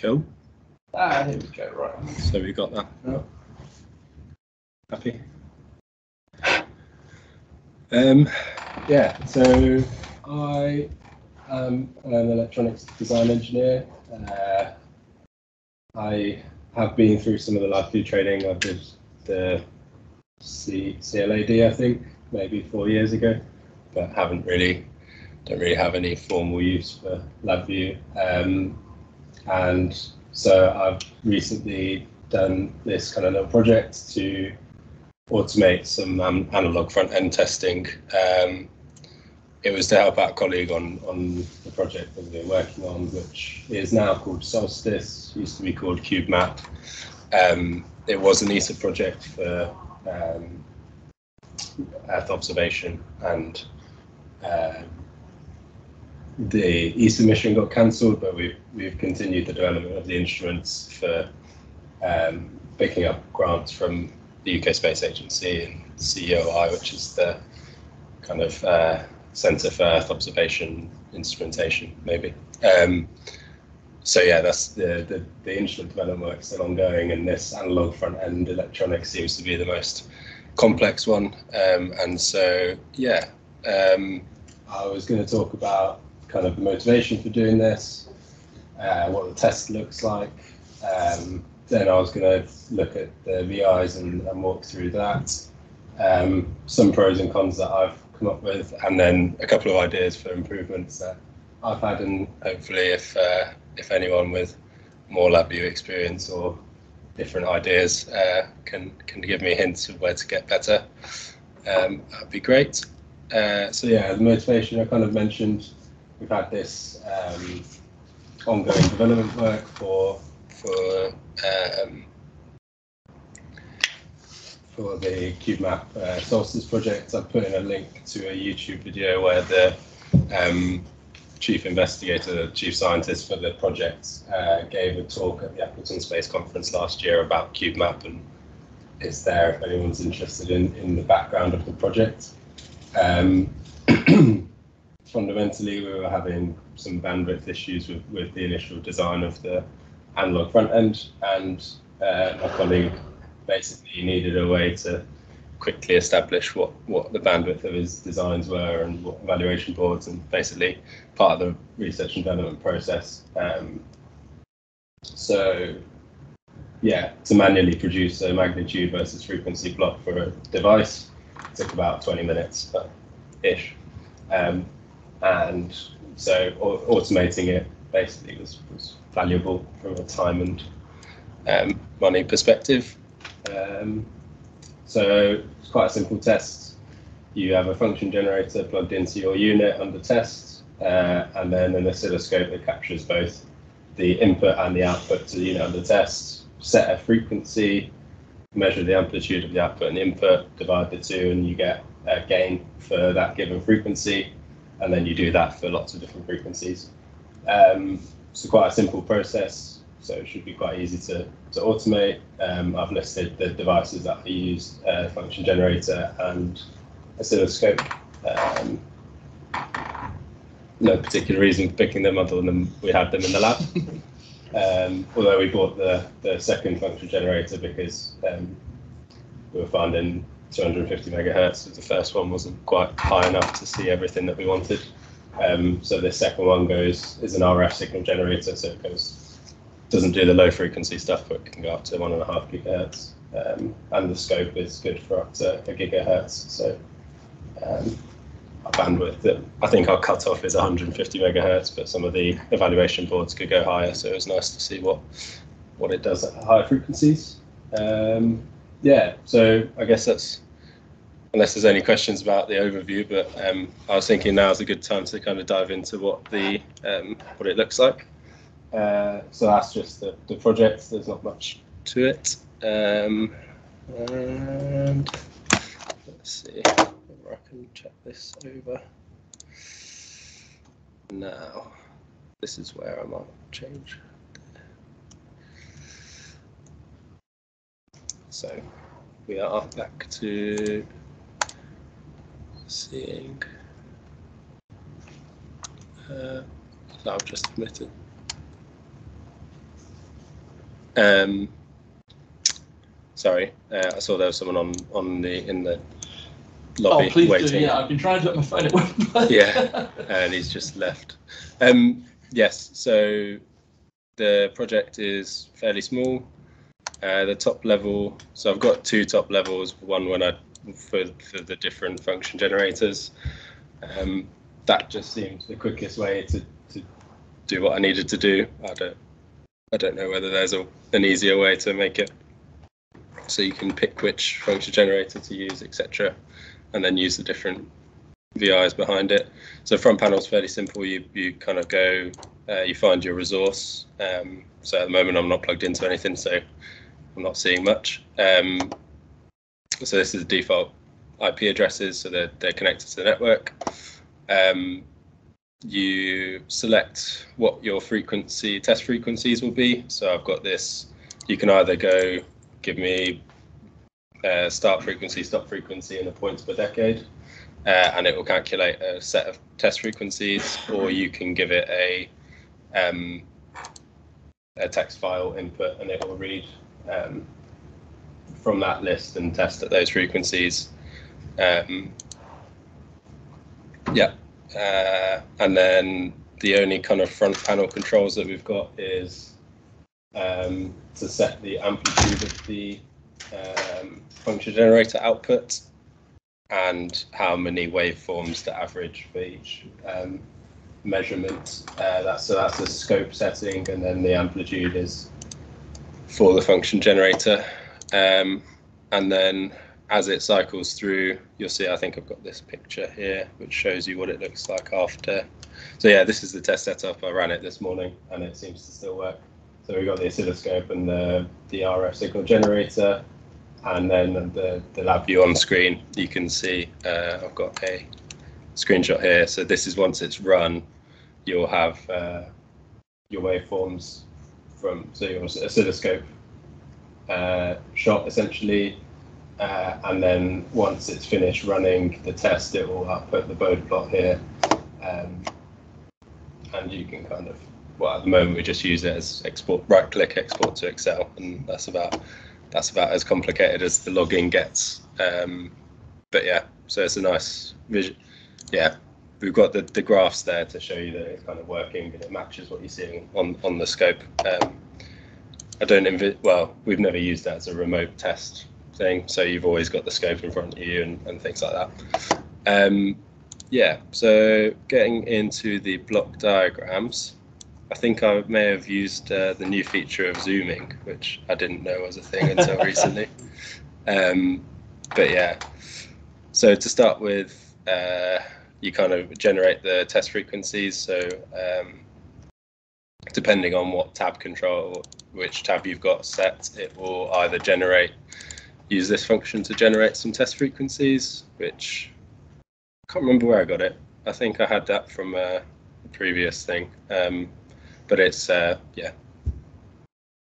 Cool. Ah, here we go. Right. So we got that. Yep. Happy. Um, yeah. So I am an electronics design engineer. Uh, I have been through some of the LabVIEW training. I did the C- CLAD, I think, maybe four years ago, but haven't really, don't really have any formal use for LabVIEW. Um, and so I've recently done this kind of little project to automate some um, analog front end testing. Um, it was to help out a colleague on, on the project that been working on, which is now called Solstice, used to be called CubeMap. Um, it was an ESA project for um, Earth observation, and uh, the ESA mission got cancelled, but we've, we've continued the development of the instruments for um, picking up grants from the UK Space Agency and CEOI, which is the kind of uh, Centre for Earth Observation Instrumentation, maybe. Um, so yeah, that's the, the, the instrument development work still ongoing, and this analog front end electronics seems to be the most complex one. Um, and so yeah, um, I was going to talk about kind of motivation for doing this, uh, what the test looks like. Um, then I was going to look at the VIs and, and walk through that. Um, some pros and cons that I've come up with, and then a couple of ideas for improvements that I've had, and hopefully, if uh, if anyone with more LabVIEW experience or different ideas uh, can can give me hints of where to get better, um, that'd be great. Uh, so yeah, the motivation I kind of mentioned, we've had this um, ongoing development work for for um, for the CubeMap uh, project. I've put in a link to a YouTube video where the um, chief investigator, chief scientist for the project, uh, gave a talk at the Appleton Space Conference last year about CubeMap and it's there if anyone's interested in, in the background of the project. Um, fundamentally, we were having some bandwidth issues with, with the initial design of the analog front end, and uh, my colleague basically needed a way to quickly establish what, what the bandwidth of his designs were and what evaluation boards, and basically part of the research and development process. Um, so, yeah, to manually produce a magnitude versus frequency plot for a device took about 20 minutes, but ish. Um, and so automating it basically was, was valuable from a time and um, money perspective. Um, so it's quite a simple test. You have a function generator plugged into your unit under test, uh, and then an oscilloscope that captures both the input and the output to the unit under test. Set a frequency, measure the amplitude of the output and input, divide the two, and you get a gain for that given frequency. And then you do that for lots of different frequencies. Um, so quite a simple process. So it should be quite easy to, to automate. Um, I've listed the devices that I use, uh, function generator and oscilloscope. Um, no particular reason for picking them other than we had them in the lab. um, although we bought the, the second function generator because um, we were finding 250 megahertz the first one wasn't quite high enough to see everything that we wanted. Um, so this second one goes is an RF signal generator, so it goes doesn't do the low frequency stuff, but can go up to one and a half gigahertz. Um, and the scope is good for up to a gigahertz. So um, our bandwidth I think our cutoff is 150 megahertz, but some of the evaluation boards could go higher. So it was nice to see what what it does at higher frequencies. Um, yeah, so I guess that's unless there's any questions about the overview, but um, I was thinking now is a good time to kind of dive into what the um, what it looks like. Uh, so that's just the, the project. There's not much to it. Um, and let's see whether I can check this over. Now, this is where I might change. So we are back to seeing. Uh, I've just admitted. Um, sorry, uh, I saw there was someone on on the in the lobby oh, please waiting. do. Yeah, I've been trying to look at my phone. It work. Yeah. and he's just left. Um, yes, so the project is fairly small. Uh, the top level, so I've got two top levels. One when I for for the different function generators. Um, that just seemed the quickest way to to do what I needed to do. I don't I don't know whether there's a, an easier way to make it so you can pick which function generator to use, etc., and then use the different VIs behind it. So front panel is fairly simple. You you kind of go, uh, you find your resource. Um, so at the moment I'm not plugged into anything, so I'm not seeing much. Um, so this is the default IP addresses, so they're they're connected to the network. Um, you select what your frequency test frequencies will be. So I've got this. You can either go give me uh, start frequency, stop frequency, and the points per decade, uh, and it will calculate a set of test frequencies, or you can give it a um, a text file input, and it will read um, from that list and test at those frequencies. Um, yeah, uh, and then the only kind of front panel controls that we've got is um, to set the amplitude of the um, function generator output and how many waveforms to average for each um, measurement. Uh, that's, so that's a scope setting, and then the amplitude is for the function generator. Um, and then as it cycles through, you'll see, I think I've got this picture here, which shows you what it looks like after. So yeah, this is the test setup. I ran it this morning and it seems to still work. So we've got the oscilloscope and the, the RF signal generator. And then the, the LabVIEW on screen, you can see uh, I've got a screenshot here. So this is once it's run, you'll have uh, your waveforms from, so your oscilloscope uh, shot essentially uh, and then once it's finished running the test, it will output the Bode plot here. Um, and you can kind of, well, at the moment we just use it as export, right click, export to Excel, and that's about that's about as complicated as the logging gets. Um, but yeah, so it's a nice vision. Yeah, we've got the, the graphs there to show you that it's kind of working and it matches what you're seeing on on the scope. Um, I don't envi- well, we've never used that as a remote test thing. So you've always got the scope in front of you and, and things like that. Um, yeah, so getting into the block diagrams, I think I may have used uh, the new feature of zooming, which I didn't know was a thing until recently. Um, but yeah, so to start with, uh, you kind of generate the test frequencies. So um, depending on what tab control, which tab you've got set, it will either generate use this function to generate some test frequencies, which I can't remember where I got it. I think I had that from a previous thing, um, but it's uh, yeah,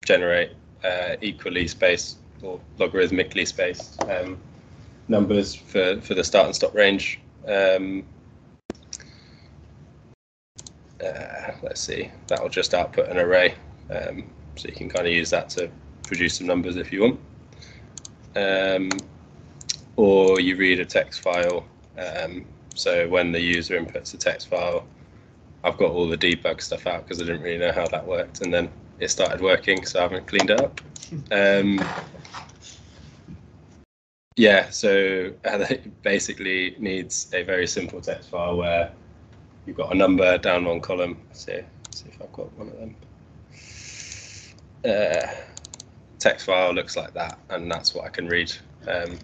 generate uh, equally spaced or logarithmically spaced um, numbers for for the start and stop range. Um, uh, let's see, that will just output an array, um, so you can kind of use that to produce some numbers if you want um, or you read a text file. Um, so when the user inputs a text file, I've got all the debug stuff out because I didn't really know how that worked, and then it started working, so I haven't cleaned it up. Um, yeah, so it basically needs a very simple text file where you've got a number down one column. Let's see if I've got one of them. Uh, text file looks like that, and that's what I can read. Um,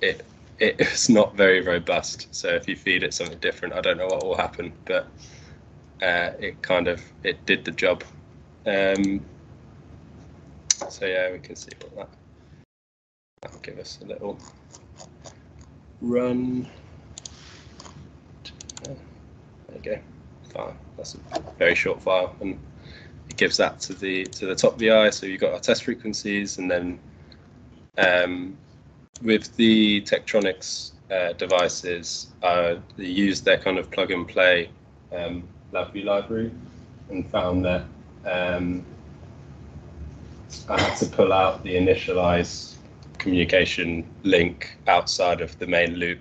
it it's not very robust, so if you feed it something different, I don't know what will happen, but uh, it kind of it did the job. Um, so yeah, we can see what that that'll give us a little run. There you go. File. That's a very short file, and it gives that to the to the top VI. So you've got our test frequencies, and then um, with the Tektronix uh, devices, uh, they used their kind of plug and play um, LabVIEW library and found that um, I had to pull out the initialize communication link outside of the main loop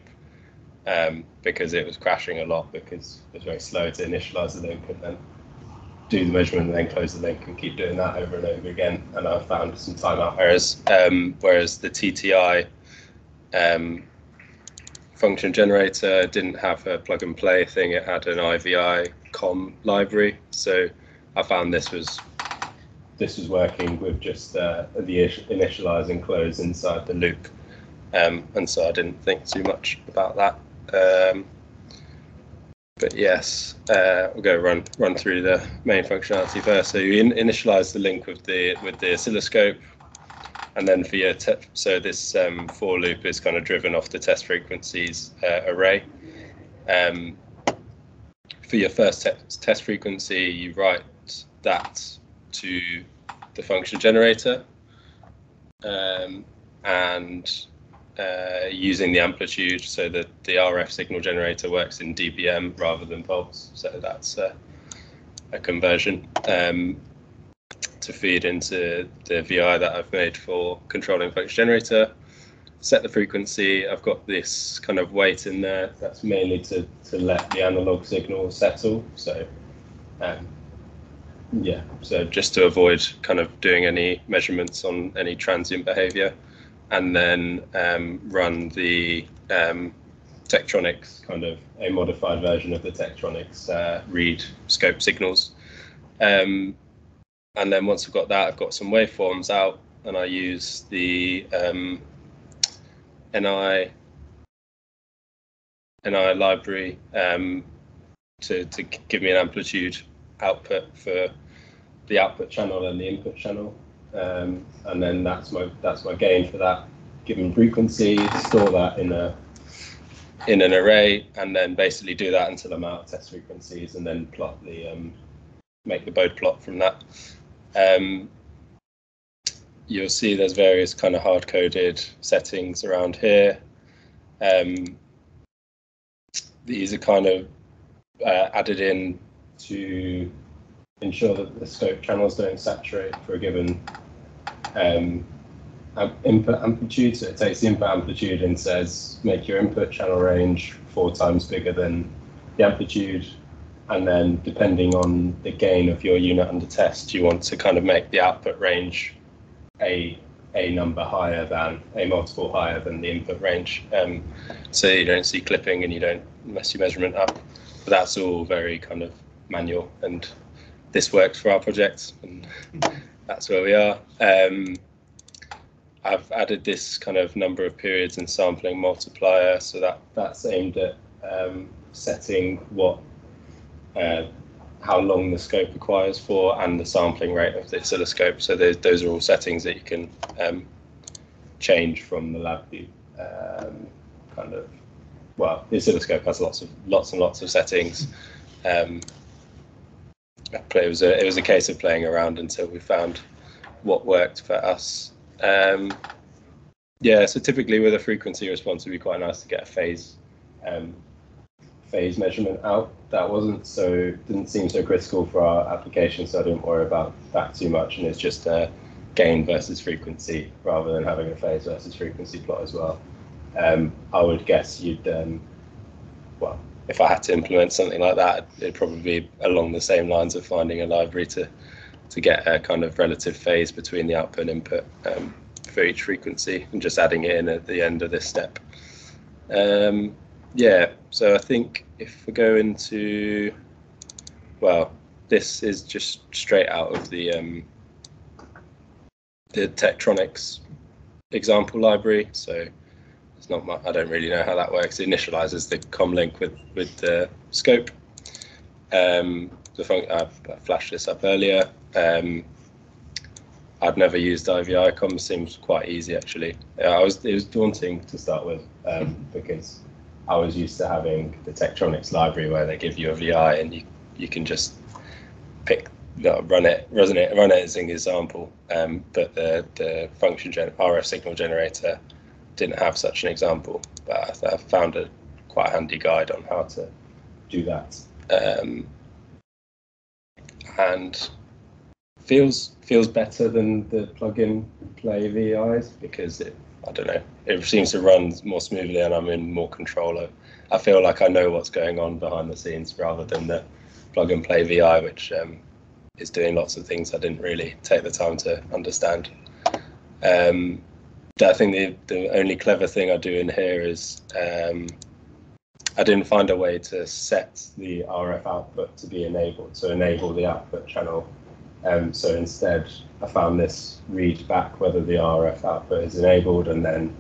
um, because it was crashing a lot because it was very slow to initialize the link and then do the measurement and then close the link and keep doing that over and over again. And I found some timeout errors. Um, whereas the TTI um, function generator didn't have a plug and play thing. It had an IVI com library. So I found this was this was working with just uh, the initialize and close inside the loop. Um, and so I didn't think too much about that. Um, but yes, uh, we'll go run run through the main functionality first. So you in, initialize the link with the with the oscilloscope, and then for your te- so this um, for loop is kind of driven off the test frequencies uh, array. Um, for your first te- test frequency, you write that to the function generator, um, and uh, using the amplitude so that the RF signal generator works in dBm rather than volts. So that's uh, a conversion um, to feed into the VI that I've made for controlling function generator. Set the frequency. I've got this kind of weight in there. That's mainly to, to let the analog signal settle. So um, yeah, so just to avoid kind of doing any measurements on any transient behavior and then um, run the um, Tektronix kind of a modified version of the Tektronix uh, read scope signals. Um, and then once I've got that, I've got some waveforms out and I use the um, NI NI library um, to, to give me an amplitude output for the output channel and the input channel um, and then that's my that's my gain for that given frequency. Store that in a in an array, and then basically do that until I'm out of test frequencies, and then plot the um, make the Bode plot from that. Um, you'll see there's various kind of hard coded settings around here. Um, these are kind of uh, added in to ensure that the scope channels don't saturate for a given um, input amplitude. So it takes the input amplitude and says make your input channel range four times bigger than the amplitude. And then depending on the gain of your unit under test, you want to kind of make the output range a a number higher than a multiple higher than the input range. Um, so you don't see clipping and you don't mess your measurement up. But that's all very kind of manual and this works for our project and that's where we are. Um, I've added this kind of number of periods and sampling multiplier, so that that's aimed at um, setting what uh, how long the scope requires for and the sampling rate of the oscilloscope. So those are all settings that you can um, change from the LabVIEW. Um, kind of well, the oscilloscope has lots of lots and lots of settings. Um, it was a it was a case of playing around until we found what worked for us. Um, yeah, so typically with a frequency response, it'd be quite nice to get a phase um, phase measurement out. That wasn't so didn't seem so critical for our application, so I didn't worry about that too much. And it's just a gain versus frequency rather than having a phase versus frequency plot as well. Um, I would guess you'd um, well, if I had to implement something like that, it'd probably be along the same lines of finding a library to to get a kind of relative phase between the output and input um, for each frequency and just adding it in at the end of this step. Um, yeah, so I think if we go into, well, this is just straight out of the um, the Tektronix example library. So not much, I don't really know how that works. It initializes the comlink with with the scope. Um, the fun- I flashed this up earlier. Um, I've never used IVICOM. Seems quite easy actually. Yeah, I was it was daunting to start with um, because I was used to having the Tektronix library where they give you a VI and you you can just pick run it run it run it as an example. Um, but the the function gen- RF signal generator didn't have such an example. But I, I found a quite handy guide on how to do that. Um, and feels feels better than the plugin play VIs because it I don't know it seems to run more smoothly and I'm in more control of. I feel like I know what's going on behind the scenes rather than the plug and play VI, which um, is doing lots of things I didn't really take the time to understand. Um, I think the, the only clever thing I do in here is um, I didn't find a way to set the RF output to be enabled, to enable the output channel. Um, so instead, I found this read back whether the RF output is enabled and then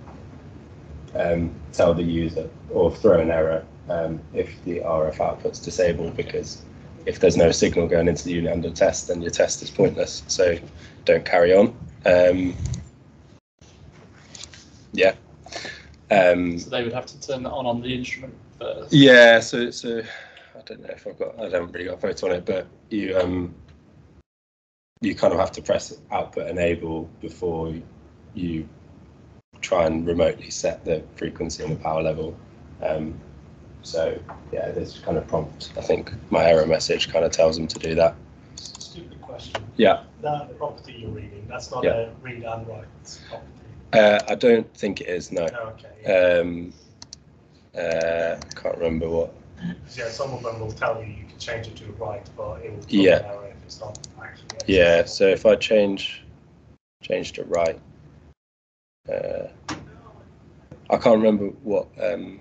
um, tell the user or throw an error um, if the RF output's disabled because if there's no signal going into the unit under test, then your test is pointless. So don't carry on. Um, yeah. Um, So they would have to turn that on on the instrument first. yeah. So so I don't know if I've got I haven't really got a photo on it, but you um you kind of have to press output enable before you try and remotely set the frequency and the power level. Um, so yeah, this kind of prompt. I think my error message kind of tells them to do that. Stupid question. Yeah. That property you're reading, that's not Yeah. a read and write property. Uh, I don't think it is. No. Okay. yeah. Um, uh, can't remember what. yeah, some of them will tell you you can change it to a write, but it will throw Yeah. an error if it's not actually. Yeah. So if I change change to right, uh, I can't remember what. Um,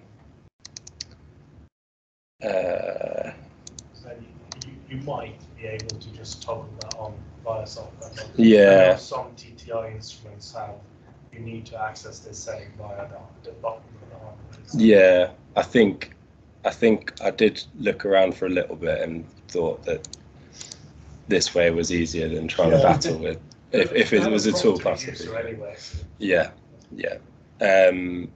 uh, So you, you, you might be able to just toggle that on via software. Yeah. Some TTI instruments have, you need to access this setting via the, the button on the hardware. Yeah, I think I think I did look around for a little bit and thought that this way was easier than trying to battle with. If, if it was a tool to plus, the it'd be user great. anyway. so- yeah, yeah. Um,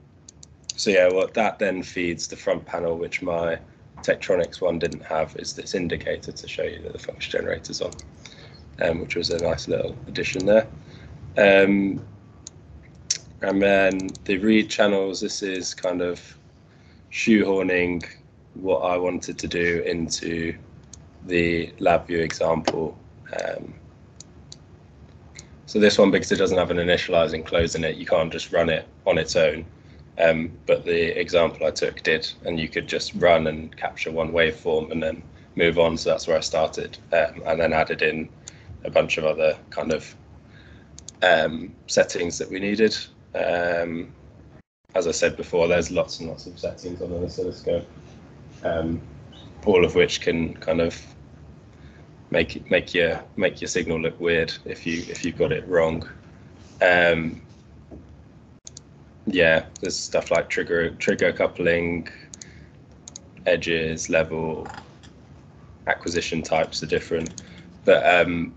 so yeah, what that then feeds the front panel, which my Tektronix one didn't have, is this indicator to show you that the function generator's on, um, which was a nice little addition there. Um, and then the read channels, this is kind of shoehorning what I wanted to do into the LabVIEW example. Um, so this one, because it doesn't have an initializing close in it, you can't just run it on its own. Um, but the example I took did, and you could just run and capture one waveform and then move on. So that's where I started, um, and then added in a bunch of other kind of um, settings that we needed. Um, as I said before, there's lots and lots of settings on an oscilloscope, um, all of which can kind of make make your make your signal look weird if you if you've got it wrong. Um, yeah, there's stuff like trigger trigger coupling, edges, level, acquisition types are different, but um,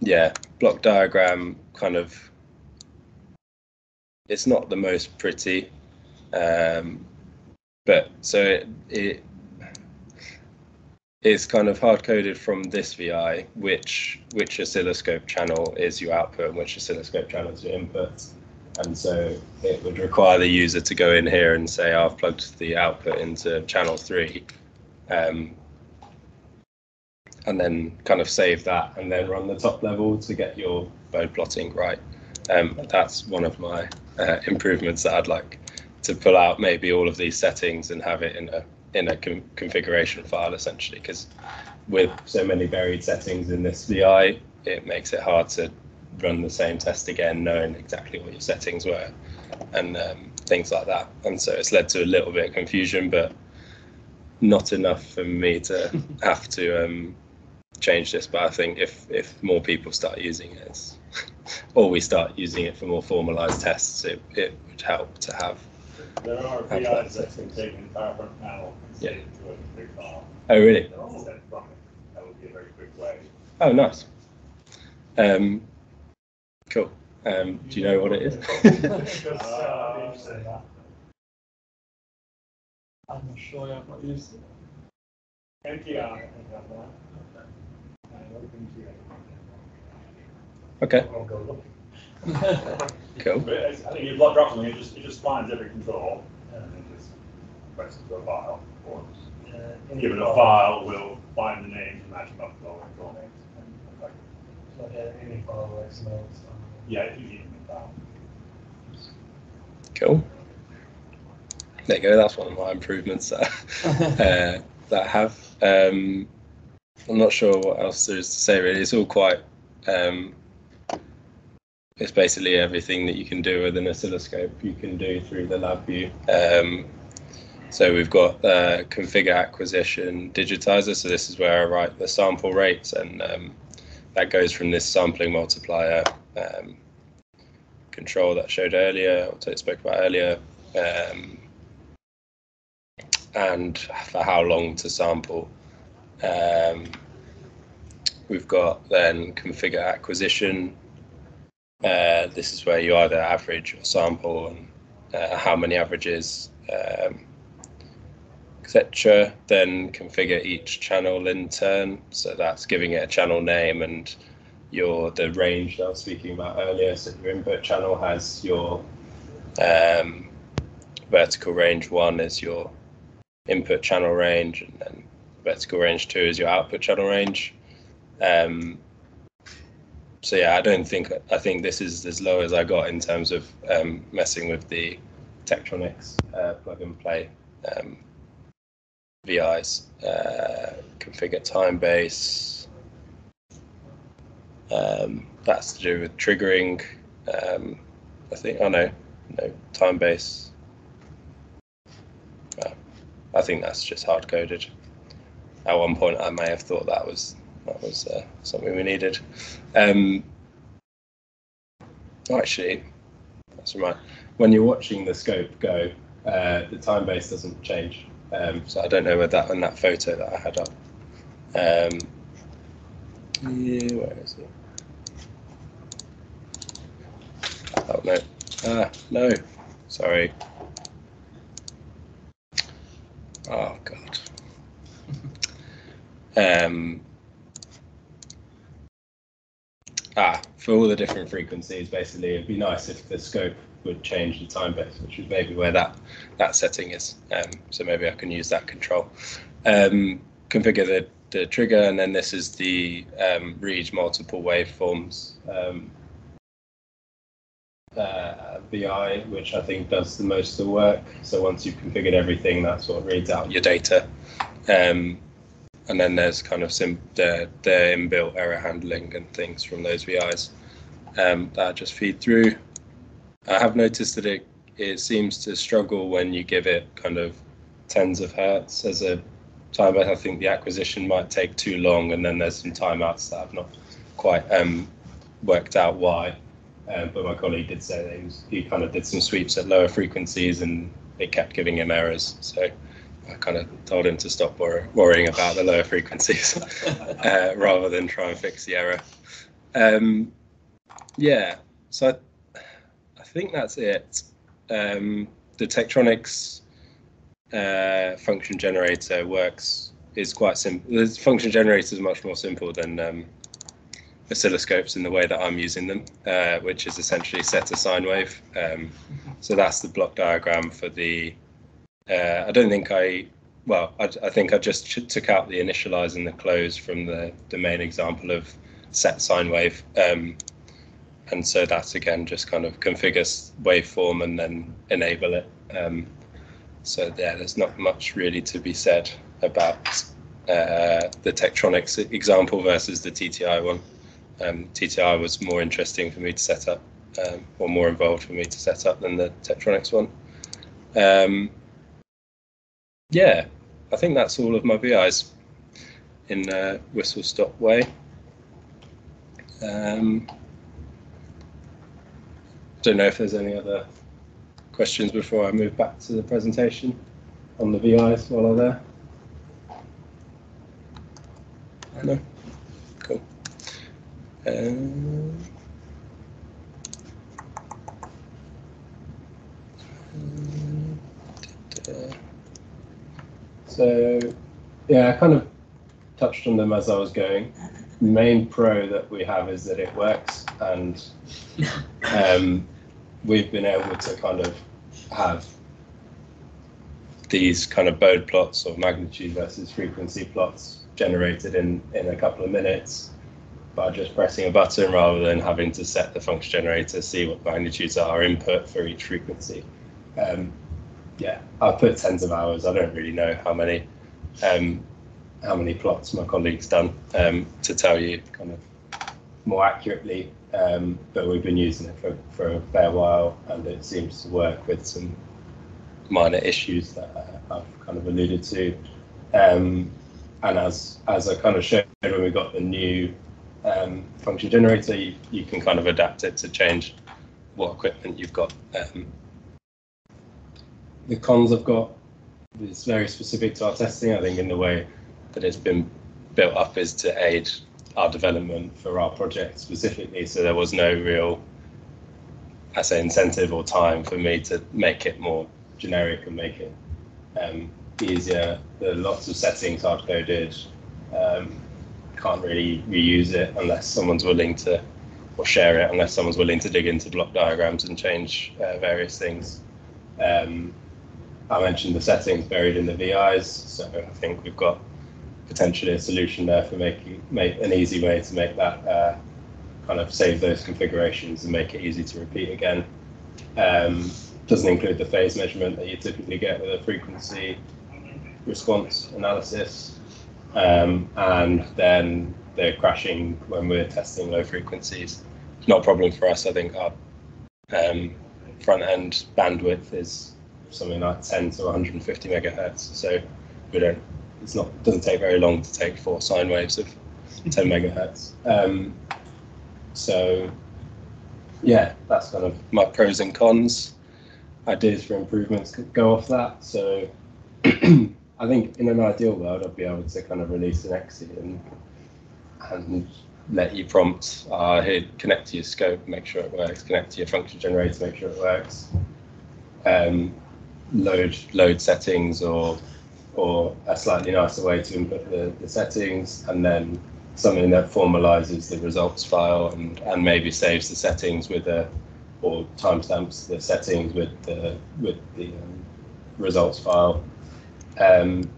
yeah, block diagram kind of it's not the most pretty, um, but so it, it is kind of hard coded from this VI, which which oscilloscope channel is your output and which oscilloscope channel is your input. And so it would require the user to go in here and say, oh, I've plugged the output into channel three, um, and then kind of save that and then run the top level to get your Bode plotting right. Um, that's one of my uh, improvements that I'd like to pull out maybe all of these settings and have it in a in a com- configuration file essentially because with so many buried settings in this VI, it makes it hard to run the same test again, knowing exactly what your settings were and um, things like that. And so it's led to a little bit of confusion, but not enough for me to have to um, change this. But I think if if more people start using it, it's- or we start using it for more formalized tests, it, it would help to have. There are Have VIs that that can take an entire front panel and Yeah. save a big file. Oh, really? and Send it from it. That would be a very quick way. Oh, nice. Um, cool. Um, do you know what it is? Uh, I'd be interested in that. I'm not sure, I've not used it. NPI, I think that one. And OpenG. Okay, I'll go look. cool. But it's- I think you block drop something, it just, it just finds every control and then just presses the file. Or Uh, give it a file, we'll find the names and match them up with all the control names. and like, like uh, any file XML. it's fine. Yeah, if you need them about. Cool. There you go. That's one of my improvements that, uh, that I have. Um, I'm not sure what else there is to say. Really, it's all quite. Um, it's basically everything that you can do with an oscilloscope. You can do through the LabVIEW. Um, so we've got uh, configure acquisition digitizer. So this is where I write the sample rates, and um, that goes from this sampling multiplier um, control that I showed earlier, or that I spoke about earlier, um, and for how long to sample. Um, we've got then configure acquisition. Uh, this is where you either average or sample and uh, how many averages, um, etc. Then configure each channel in turn. So that's giving it a channel name and your the range that I was speaking about earlier. So your input channel has your um, vertical range one is your input channel range, and then vertical range two is your output channel range. Um, so yeah, I don't think I think this is as low as I got in terms of um, messing with the Tektronix uh, plug and play um, VIs. Uh, configure time base. Um, that's to do with triggering. Um, I think. Oh no, no time base. I think that's just hard coded. At one point, I may have thought that was that was uh, something we needed. Um, actually, that's right. When you're watching the scope go, uh, the time base doesn't change. Um, so I don't know whether that on that photo that I had up. Um, yeah, where is it? Oh no. Ah, no. Sorry. Oh god. Um, ah, for all the different frequencies, basically, it'd be nice if the scope would change the time base, which is maybe where that that setting is. Um, so maybe I can use that control. Um, configure the, the trigger, and then this is the um, read multiple waveforms um, uh, VI, which I think does the most of the work. So once you've configured everything, that's what reads out your data. Um, and then there's kind of sim- the, the inbuilt error handling and things from those VIs um, that just feed through. I have noticed that it, it seems to struggle when you give it kind of tens of hertz as a time. I think the acquisition might take too long, and then there's some timeouts that I've not quite um, worked out why. Um, but my colleague did say that he, was, he kind of did some sweeps at lower frequencies and it kept giving him errors. So I kind of told him to stop wor- worrying about the lower frequencies uh, rather than try and fix the error. Um, yeah, so I, I think that's it. Um, the Tektronix uh, function generator works is quite simple. The function generator is much more simple than um, oscilloscopes in the way that I'm using them, uh, which is essentially set a sine wave. Um, so that's the block diagram for the. Uh, I don't think I. Well, I, I think I just took out the initialize and the close from the, the main example of set sine wave. Um, and so that's again just kind of configure waveform and then enable it. Um, so yeah, there's not much really to be said about uh, the Tektronix example versus the TTI one. Um, TTI was more interesting for me to set up, um, or more involved for me to set up than the Tektronix one. Um, yeah, I think that's all of my VIs in uh, whistle stop way. Um, don't know if there's any other questions before I move back to the presentation on the VIs while I'm there. No. Cool. Um, so, yeah, I kind of touched on them as I was going. The main pro that we have is that it works, and um, we've been able to kind of have these kind of bode plots or magnitude versus frequency plots generated in, in a couple of minutes by just pressing a button rather than having to set the function generator, see what magnitudes are input for each frequency. Um, yeah, I've put tens of hours. I don't really know how many um, how many plots my colleague's done um, to tell you kind of more accurately. Um, but we've been using it for, for a fair while, and it seems to work with some minor issues that I've kind of alluded to. Um, and as as I kind of showed when we got the new um, function generator, you, you can kind of adapt it to change what equipment you've got. The cons I've got is very specific to our testing. I think in the way that it's been built up is to aid our development for our project specifically. So there was no real, I say, incentive or time for me to make it more generic and make it um, easier. There are lots of settings hard coded. Um, can't really reuse it unless someone's willing to, or share it unless someone's willing to dig into block diagrams and change uh, various things. Um, I mentioned the settings buried in the VIs, so I think we've got potentially a solution there for making make an easy way to make that uh, kind of save those configurations and make it easy to repeat again. Um, doesn't include the phase measurement that you typically get with a frequency response analysis. Um, and then they're crashing when we're testing low frequencies. Not a problem for us. I think our um, front end bandwidth is something like 10 to 150 megahertz. So we don't, it's not, doesn't take very long to take four sine waves of 10 megahertz. Um, so yeah, that's kind of my pros and cons. Ideas for improvements could go off that. So I think in an ideal world, I'd be able to kind of release an exit and, and let you prompt, uh, here, connect to your scope, make sure it works, connect to your function generator, make sure it works. Um, load load settings or or a slightly nicer way to input the, the settings and then something that formalizes the results file and, and maybe saves the settings with a or timestamps the settings with the with the um, results file. Um,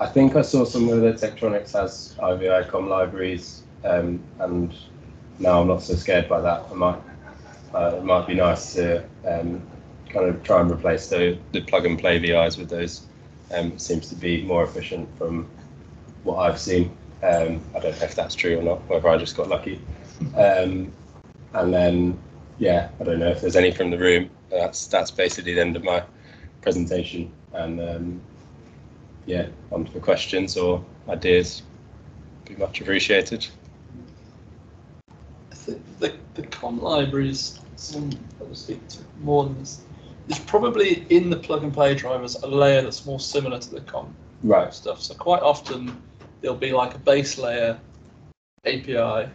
I think I saw somewhere that Tektronix has IVI com libraries, um, and now I'm not so scared by that. I might uh, it might be nice to um, kind of try and replace the, the plug and play VIs with those. Um, seems to be more efficient from what I've seen. Um, I don't know if that's true or not, whether I just got lucky. Um, and then, yeah, I don't know if there's any from the room. That's that's basically the end of my presentation. And um, yeah, on for questions or ideas. Be much appreciated. The, the com libraries, some that was to more than this. There's probably in the plug and play drivers a layer that's more similar to the com Right. stuff. So quite often there'll be like a base layer API,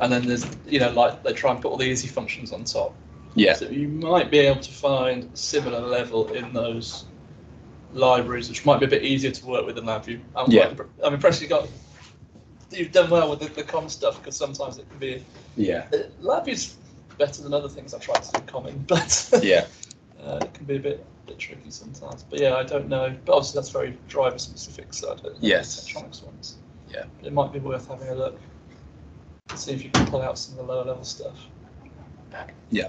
and then there's you know like they try and put all the easy functions on top. Yeah. So you might be able to find a similar level in those libraries, which might be a bit easier to work with than LabVIEW. I'm Yeah. I'm impressed you got you've done well with the, the com stuff because sometimes it can be Yeah. uh, LabVIEW's better than other things I've tried to do common, but Yeah. Uh, it can be a bit bit tricky sometimes. But yeah, I don't know. But obviously that's very driver specific, so I don't know Yes. the Tektronix ones. Yeah. But it might be worth having a look to see if you can pull out some of the lower level stuff. Yeah.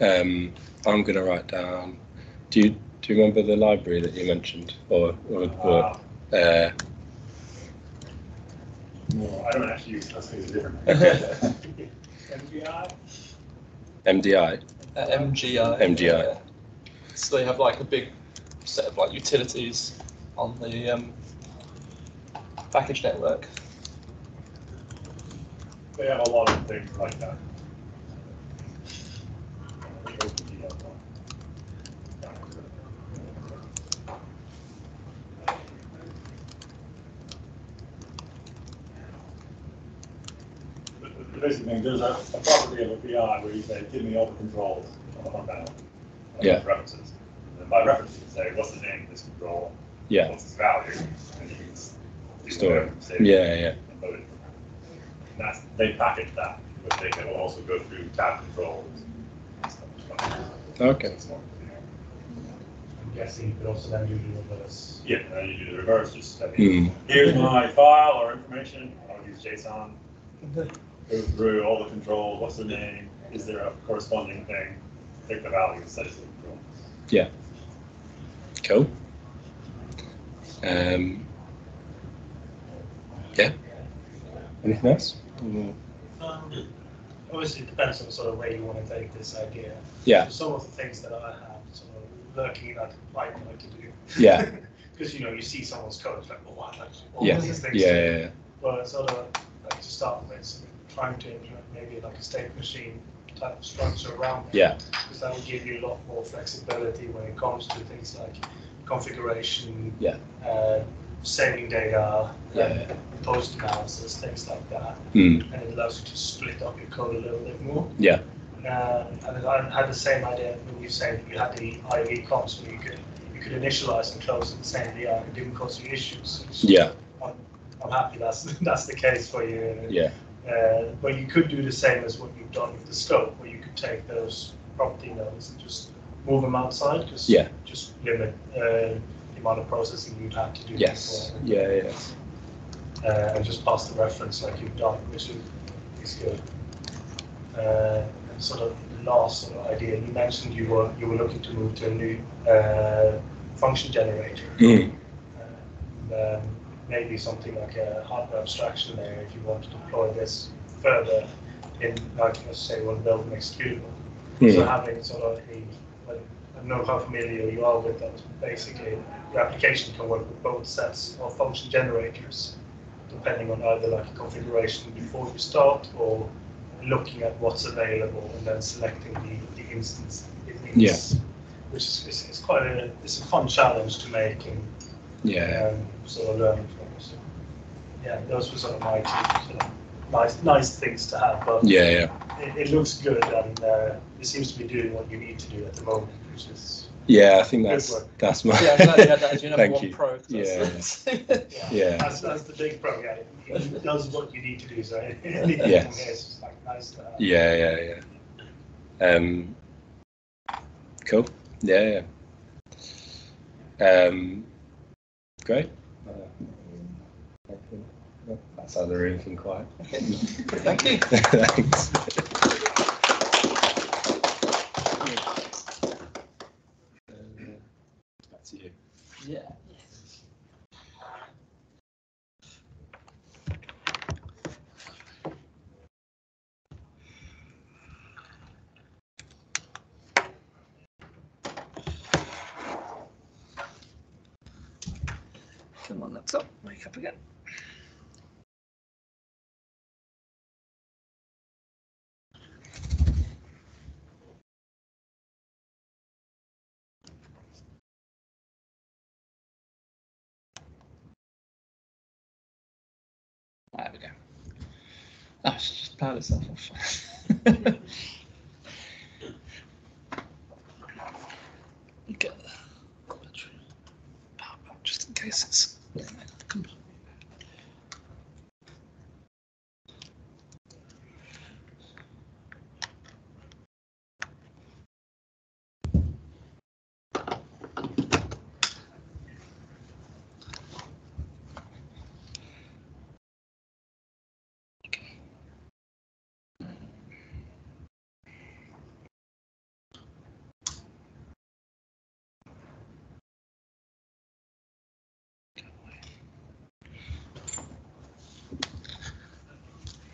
Um, I'm going to write down. Do you do you remember the library that you mentioned, or or, or Uh, uh, I don't actually use, that's a different. Okay. MPI? MDI? Uh, MGI. MGI. yeah. So they have like a big set of like utilities on the um, package network. They have a lot of things like that. The the basic thing, there's a, a property of a PI where you say, give me all the controls on the front panel. and Yeah. References. And then by reference, you can say, what's the name of this control? Yeah. What's its value? And you can s- do Store it. whatever, save it, Yeah, yeah. and load it. And that's, they package that, but they can also go through tab controls. and stuff. Okay. So it's more, you know, I'm guessing you could also then do the reverse. Yeah, and then you do the reverse, just, I mean, Hmm. here's my file or information, I'll use JSON, Go through all the controls, what's the name, is there a corresponding thing, take the value, set it to the control. Cool. Um, yeah. Anything else? Mm, Um, Obviously, it depends on sort of where you want to take this idea. Yeah. Some of the things that I have sort of lurking that I'd like to do. Yeah. Because, you know, you see someone's code, it's like, oh, I'd like to do all Yeah. these things. Yeah. Yeah. yeah. But sort of like to start with, sort of trying to implement maybe like a state machine type of structure around it. Yeah. Because that would give you a lot more flexibility when it comes to things like configuration. Yeah. Uh, saving data. Yeah, uh. Post analysis, things like that. Mm, And it allows you to split up your code a little bit more. yeah. Uh, and I had the same idea when you said you had the IV comps where you could you could initialize and close at the same VM. It didn't cause you issues. Yeah. I'm, I'm happy that's that's the case for you. Yeah. Uh, but you could do the same as what you've done with the scope, where you could take those property nodes and just move them outside, just Yeah. just limit uh, the amount of processing you'd have to do. Yes. before, Yeah. Yeah. Uh, and just pass the reference like you've done, which is, good. Uh, and sort of last sort of idea you mentioned, you were you were looking to move to a new uh, function generator. Mm, um, maybe something like a hardware abstraction layer if you want to deploy this further in, like, let's say, you want to build an executable. So mm, having sort of a, well, I don't know how familiar you are with that, basically, your application can work with both sets of function generators, depending on either like a configuration before you start or looking at what's available and then selecting the, the instance it needs. Which is, is, is quite a, it's a fun challenge to make and yeah. um, sort of learning from. So, yeah, those were sort of my two sort of nice, nice things to have. But Yeah. Yeah. it, it looks good and uh, it seems to be doing what you need to do at the moment, which is Yeah. I think that's that's my. Yeah, I'm glad you had that as your number Thank one you. pro. Yeah. That's- Yeah. That's, that's the big pro. Yeah, it, it does what you need to do. So anything Yes. from here is just like nice to have. Yeah, yeah, yeah. Um, cool. Yeah, yeah. Um, great. That's how the room can quiet. Thank you. Thanks. Back to you. Yeah. Come on, laptop, wake up again. There we go. Oh, it's just powered itself off. okay. Battery. Just in case it's.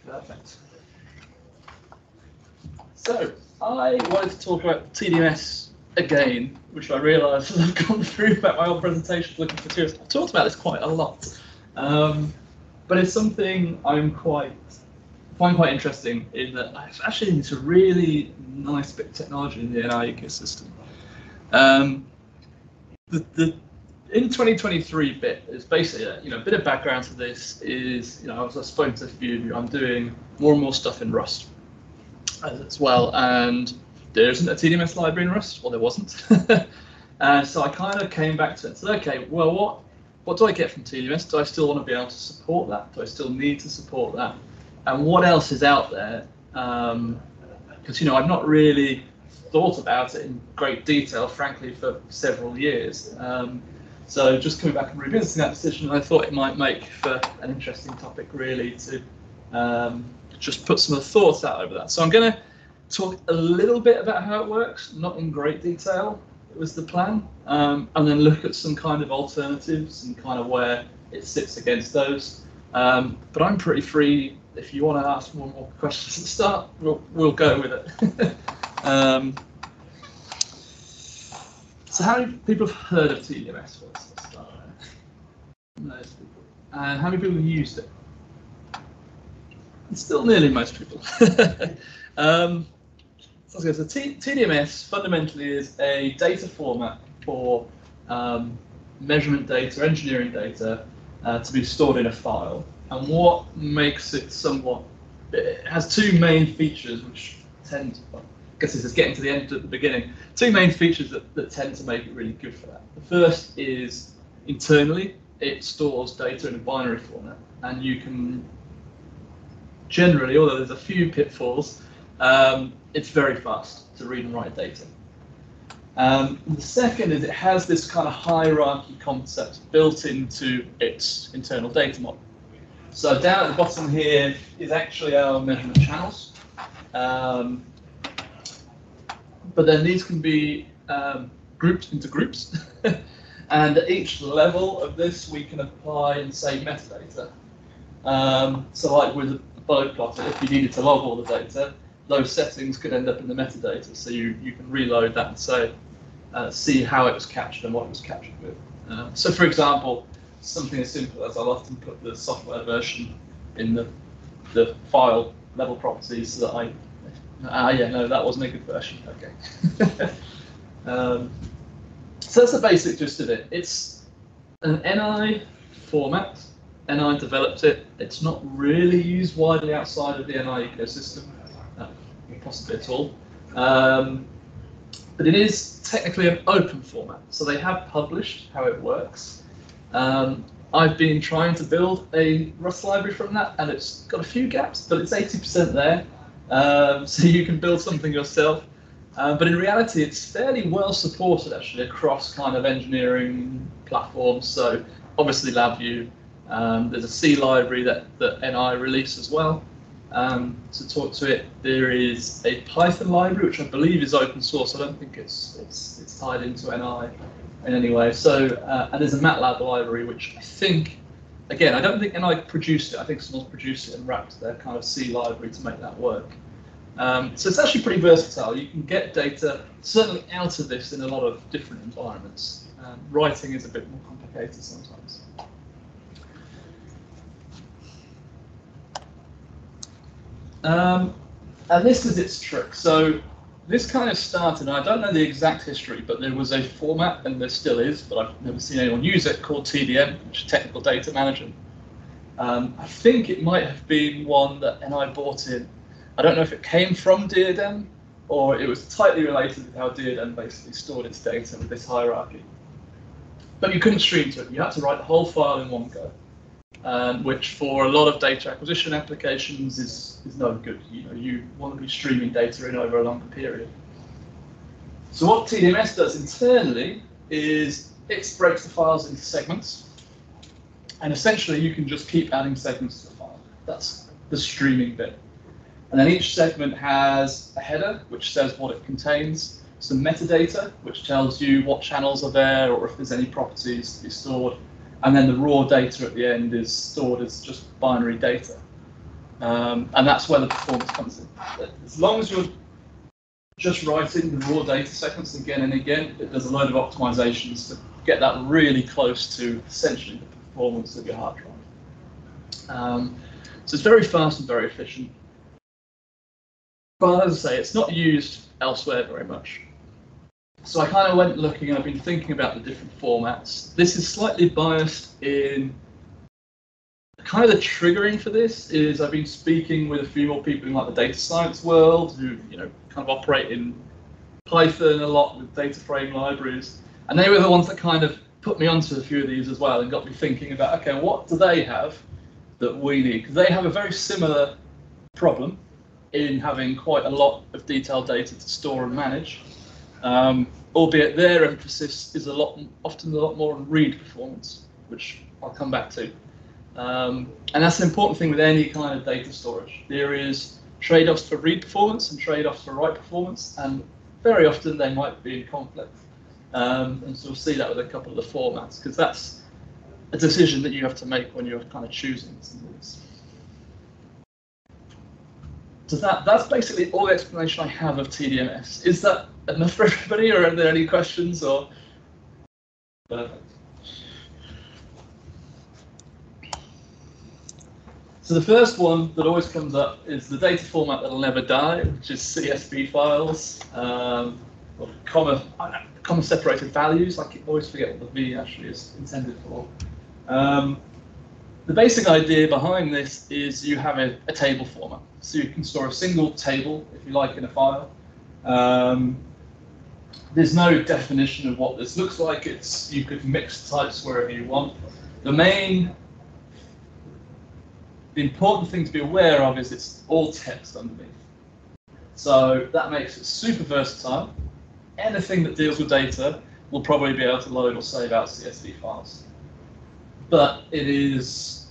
Perfect. So, I wanted to talk about TDMS again, which I realise as I've gone through about my old presentations looking for materials. I've talked about this quite a lot, um, but it's something I'm quite find quite interesting in that it's actually it's a really nice bit of technology in the NI ecosystem. Um, the, the in 2023 bit is basically a, you know a bit of background to this is you know as I've spoken to a few of you I'm doing more and more stuff in Rust as, well and there isn't a TDMS library in Rust. Well there wasn't. And so I kind of came back to it and said okay well what what do I get from TDMS do I still want to be able to support that? Do I still need to support that? And what else is out there? Because you know I've not really thought about it in great detail frankly for several years. Um, so just coming back and revisiting that decision, I thought it might make for an interesting topic really to um, just put some thoughts out over that. So I'm going to talk a little bit about how it works, not in great detail. It was the plan, um, and then look at some kind of alternatives and kind of where it sits against those. Um, but I'm pretty free. If you want to ask one more questions at the start, we'll we'll go with it. um, so how many people have heard of TDMS? Let's start there. Most people. And how many people have used it? Still nearly most people. um, so, T- TDMS fundamentally is a data format for um, measurement data, engineering data, uh, to be stored in a file. And what makes it somewhat, it has two main features which tend, well, I guess this is getting to the end at the beginning, two main features that, that tend to make it really good for that. The first is internally, it stores data in a binary format, and you can generally, although there's a few pitfalls, um, it's very fast to read and write data. Um, the second is it has this kind of hierarchy concept built into its internal data model. So down at the bottom here is actually our measurement channels. Um, but then these can be um, grouped into groups. and at each level of this, we can apply and say metadata. Um, so like with a plotter, if you needed to log all the data, those settings could end up in the metadata. So you, you can reload that and say, uh, see how it was captured and what it was captured with. Uh, so for example, something as simple as I'll often put the software version in the, the file level properties so that I Ah, yeah, no, that wasn't a good version. Okay. um, so that's the basic gist of it. It's an NI format. NI developed it. It's not really used widely outside of the NI ecosystem, uh, possibly at all. Um, but it is technically an open format. So they have published how it works. Um, I've been trying to build a Rust library from that, and it's got a few gaps, but it's 80% there. Um, so you can build something yourself. Um, but in reality, it's fairly well supported actually across kind of engineering platforms. So obviously LabVIEW, um, there's a C library that, that NI release as well. Um, to talk to it, there is a Python library which I believe is open source. I don't think it's it's, it's tied into NI in any way. So uh, and there's a MATLAB library which I think again, I don't think NI produced it. I think someone's produced it and wrapped their kind of C library to make that work. Um, so it's actually pretty versatile. You can get data certainly out of this in a lot of different environments. Um, writing is a bit more complicated sometimes. Um, and this is its trick. So this kind of started, I don't know the exact history, but there was a format, and there still is, but I've never seen anyone use it, called TDM, which is Technical Data Management. Um, I think it might have been one that NI bought in. I don't know if it came from DIAdem or it was tightly related with how DIAdem basically stored its data with this hierarchy. But you couldn't stream to it. You had to write the whole file in one go, um, which for a lot of data acquisition applications is, is no good. You know, you want to be streaming data in over a longer period. So what TDMS does internally is it breaks the files into segments, and essentially you can just keep adding segments to the file. That's the streaming bit. And then each segment has a header, which says what it contains, some metadata, which tells you what channels are there or if there's any properties to be stored. And then the raw data at the end is stored as just binary data. Um, and that's where the performance comes in. As long as you're just writing the raw data segments again and again, it does a load of optimizations to get that really close to essentially the performance of your hard drive. Um, so it's very fast and very efficient. But as I say, it's not used elsewhere very much. So I kind of went looking and I've been thinking about the different formats. This is slightly biased in kind of the triggering for this is I've been speaking with a few more people in like the data science world who, you know, kind of operate in Python a lot with data frame libraries. And they were the ones that kind of put me onto a few of these as well and got me thinking about, okay, what do they have that we need? They have a very similar problem in having quite a lot of detailed data to store and manage, um, albeit their emphasis is a lot, often a lot more on read performance, which I'll come back to. Um, and that's an important thing with any kind of data storage. There is trade-offs for read performance and trade-offs for write performance, and very often they might be in conflict. Um, and so we'll see that with a couple of the formats, because that's a decision that you have to make when you're kind of choosing some of these. So that, that's basically all the explanation I have of TDMS. Is that enough for everybody, or are there any questions? Or Perfect. So the first one that always comes up is the data format that'll never die, which is CSV files, um, or comma, comma separated values. I always forget what the V actually is intended for. Um, the basic idea behind this is you have a, a, table format. So you can store a single table, if you like, in a file. Um, there's no definition of what this looks like. It's You could mix types wherever you want. The main the important thing to be aware of is it's all text underneath. So that makes it super versatile. Anything that deals with data will probably be able to load or save out CSV files. But it is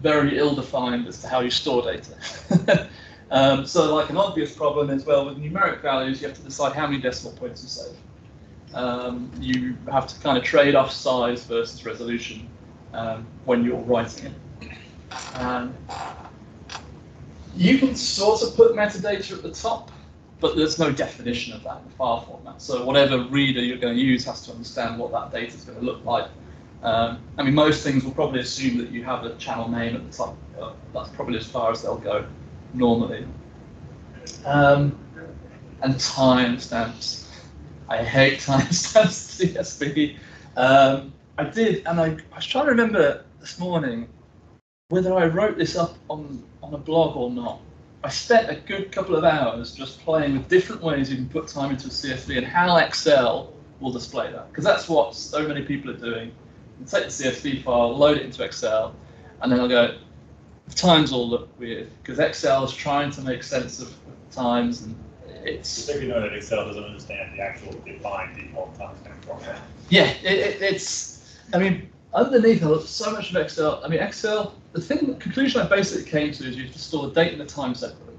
very ill-defined as to how you store data. um, so like an obvious problem is, well, with numeric values, you have to decide how many decimal points you save. Um, you have to kind of trade off size versus resolution um, when you're writing it. Um, you can sort of put metadata at the top, but there's no definition of that in the file format. So whatever reader you're going to use has to understand what that data is going to look like. Um, I mean, most things will probably assume that you have a channel name at the top. that's probably as far as they'll go normally. Um, and timestamps. I hate timestamps CSV. Um, I did, and I, I was trying to remember this morning whether I wrote this up on, on a blog or not, I spent a good couple of hours just playing with different ways you can put time into a CSV and how Excel will display that. Because that's what so many people are doing. Take the CSV file, load it into Excel, and then I'll go, the times all look weird because Excel is trying to make sense of times and it's. If you know that Excel doesn't understand the actual defined default timestamp format. Yeah, it, it, it's. I mean, underneath so much of Excel. I mean, Excel the thing, the conclusion I basically came to is you have to store the date and the time separately.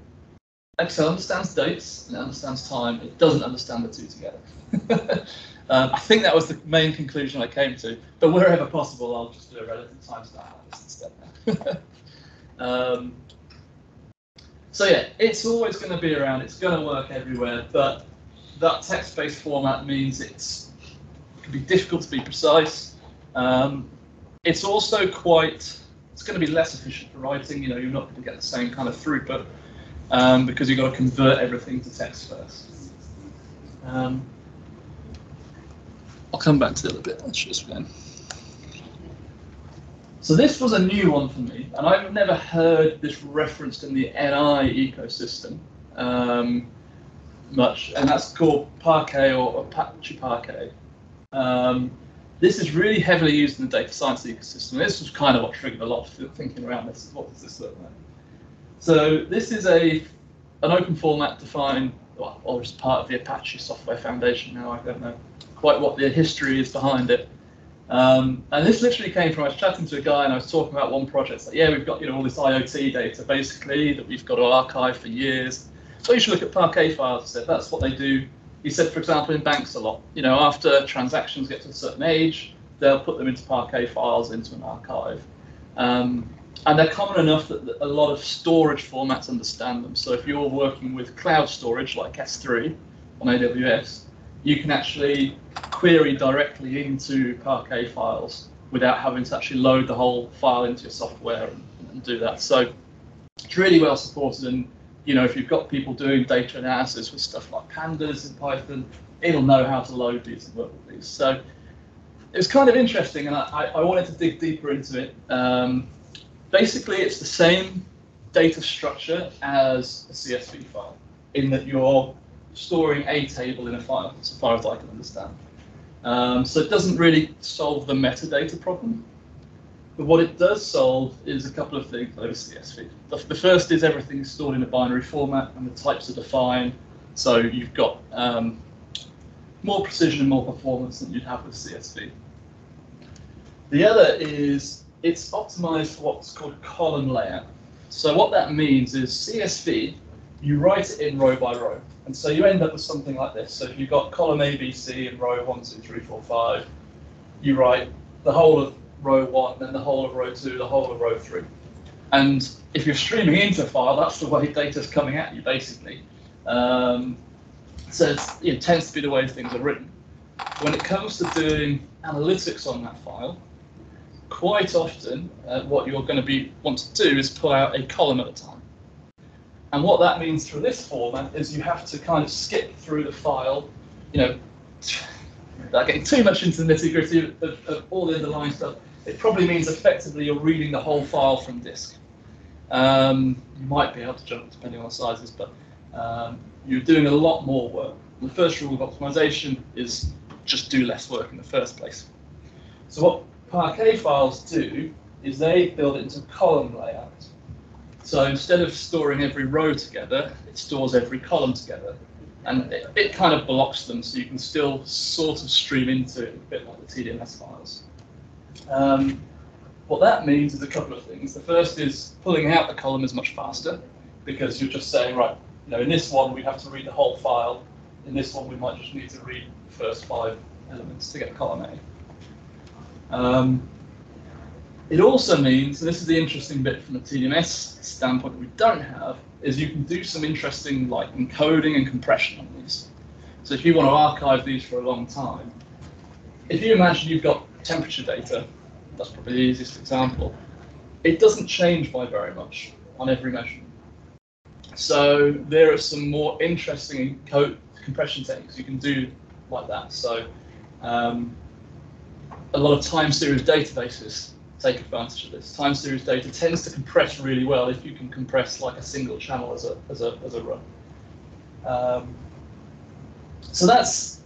Excel understands dates and it understands time. It doesn't understand the two together. um, I think that was the main conclusion I came to. But wherever possible, I'll just do a relative timestamp instead. um, so yeah, it's always going to be around. It's going to work everywhere. But that text-based format means it's it can be difficult to be precise. Um, it's also quite it's going to be less efficient for writing. You know, you're not going to get the same kind of throughput um, because you've got to convert everything to text first. Um, I'll come back to the other bit. Let's just. So this was a new one for me, and I've never heard this referenced in the NI ecosystem um, much, and that's called Parquet or Apache Parquet. Um, this is really heavily used in the data science ecosystem. This was kind of what triggered a lot of thinking around this. What does this look like? So this is a an open format defined, well, or just part of the Apache Software Foundation now. I don't know quite what the history is behind it. Um, and this literally came from, I was chatting to a guy and I was talking about one project. It's Like, yeah, we've got you know all this IoT data basically that we've got to archive for years. So you should look at Parquet files. I said that's what they do he said, for example, in banks a lot, you know, after transactions get to a certain age, they'll put them into Parquet files into an archive. Um, and they're common enough that a lot of storage formats understand them. So if you're working with cloud storage like S3 on AWS, you can actually query directly into Parquet files without having to actually load the whole file into your software and, and do that. So it's really well supported and you know, if you've got people doing data analysis with stuff like pandas in Python, it'll know how to load these and work with these. So it was kind of interesting, and I, I wanted to dig deeper into it. Um, basically, it's the same data structure as a CSV file, in that you're storing a table in a file, as far as I can understand. Um, so it doesn't really solve the metadata problem. But what it does solve is a couple of things over CSV. The, the first is everything is stored in a binary format and the types are defined. So you've got um, more precision and more performance than you'd have with CSV. The other is it's optimized for what's called column layout. So what that means is CSV, you write it in row by row. And so you end up with something like this. So if you've got column A, B, C in row one, two, three, four, five, you write the whole of row one, then the whole of row two, the whole of row three. And if you're streaming into a file, that's the way data's coming at you, basically. Um, so it tends to be the way things are written. When it comes to doing analytics on that file, quite often uh, what you're going to be want to do is pull out a column at a time. And what that means through this format is you have to kind of skip through the file, you know, without getting too much into the nitty gritty of, of, of all the underlying stuff. It probably means effectively you're reading the whole file from disk. Um, you might be able to jump depending on sizes, but um, you're doing a lot more work. The first rule of optimization is just do less work in the first place. So what Parquet files do is they build it into column layout. So instead of storing every row together, it stores every column together. And it, it kind of blocks them so you can still sort of stream into it a bit like the TDMS files. Um, what that means is a couple of things. The first is pulling out the column is much faster because you're just saying, right, you know, in this one we have to read the whole file. In this one we might just need to read the first five elements to get column A. Um, it also means, and this is the interesting bit from a TDMS standpoint that we don't have, is you can do some interesting like encoding and compression on these. So if you want to archive these for a long time, if you imagine you've got temperature data, that's probably the easiest example, it doesn't change by very much on every measurement. So there are some more interesting compression techniques you can do like that. So um, a lot of time series databases take advantage of this. Time series data tends to compress really well if you can compress like a single channel as a as a as a run. Um, so that's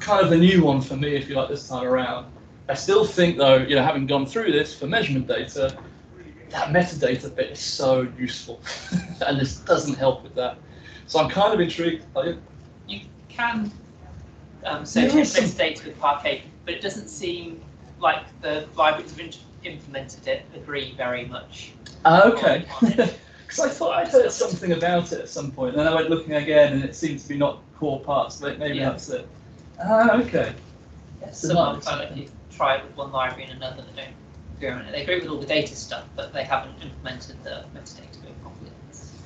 kind of the new one for me, if you like, this time around. I still think though, you know, having gone through this for measurement data, that metadata bit is so useful, and this doesn't help with that. So I'm kind of intrigued. I, You can um, search There is some- metadata with Parquet, but it doesn't seem like the libraries have implemented it agree very much. Ah, okay. Because I thought I'd heard something about it at some point, and then I went looking again, and it seemed to be not core parts. But maybe Yeah. that's it. Ah, okay. Some are kind of, you try it with one library and another, they don't agree on it. They agree with all the data stuff, but they haven't implemented the metadata bit properly.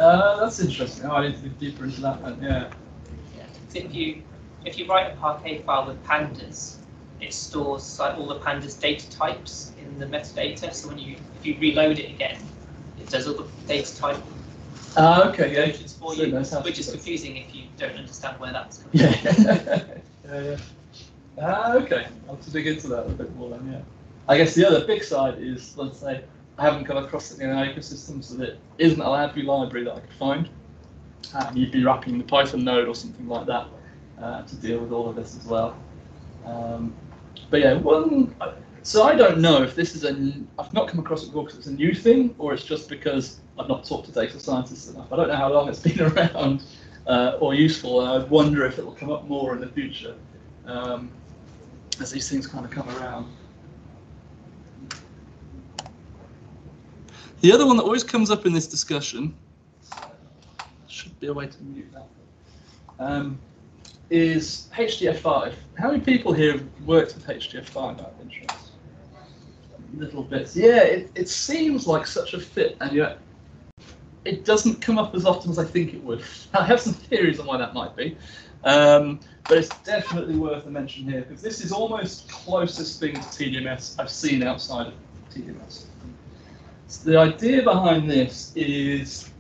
Uh, that's interesting. Oh, I need to dig deeper into that one. Yeah. Yeah. So if you if you write a Parquet file with pandas, it stores like all the pandas data types in the metadata. So when you if you reload it again, it does all the data type Ah, okay. Yeah. for So you, how which is confusing if you don't understand where that's coming from. Yeah. yeah, yeah. Ah, okay. I'll have to dig into that a bit more then, yeah. I guess the other big side is, let's say, I haven't come across it in an ecosystem, so that isn't a library library that I could find. And you'd be wrapping the Python node or something like that uh, to deal with all of this as well. Um, but yeah, one. So I don't know if this is a. I've not come across it before because it's a new thing, or it's just because I've not talked to data scientists enough. I don't know how long it's been around uh, or useful, and I wonder if it will come up more in the future um, as these things kind of come around. The other one that always comes up in this discussion should be a way to mute that. Um, is HDF5. How many people here have worked with HDF5 out of interest? Little bits. Yeah, it, it seems like such a fit, and yet it doesn't come up as often as I think it would. I have some theories on why that might be, um, but it's definitely worth a mention here because this is almost closest thing to TDMS I've seen outside of TDMS. So the idea behind this is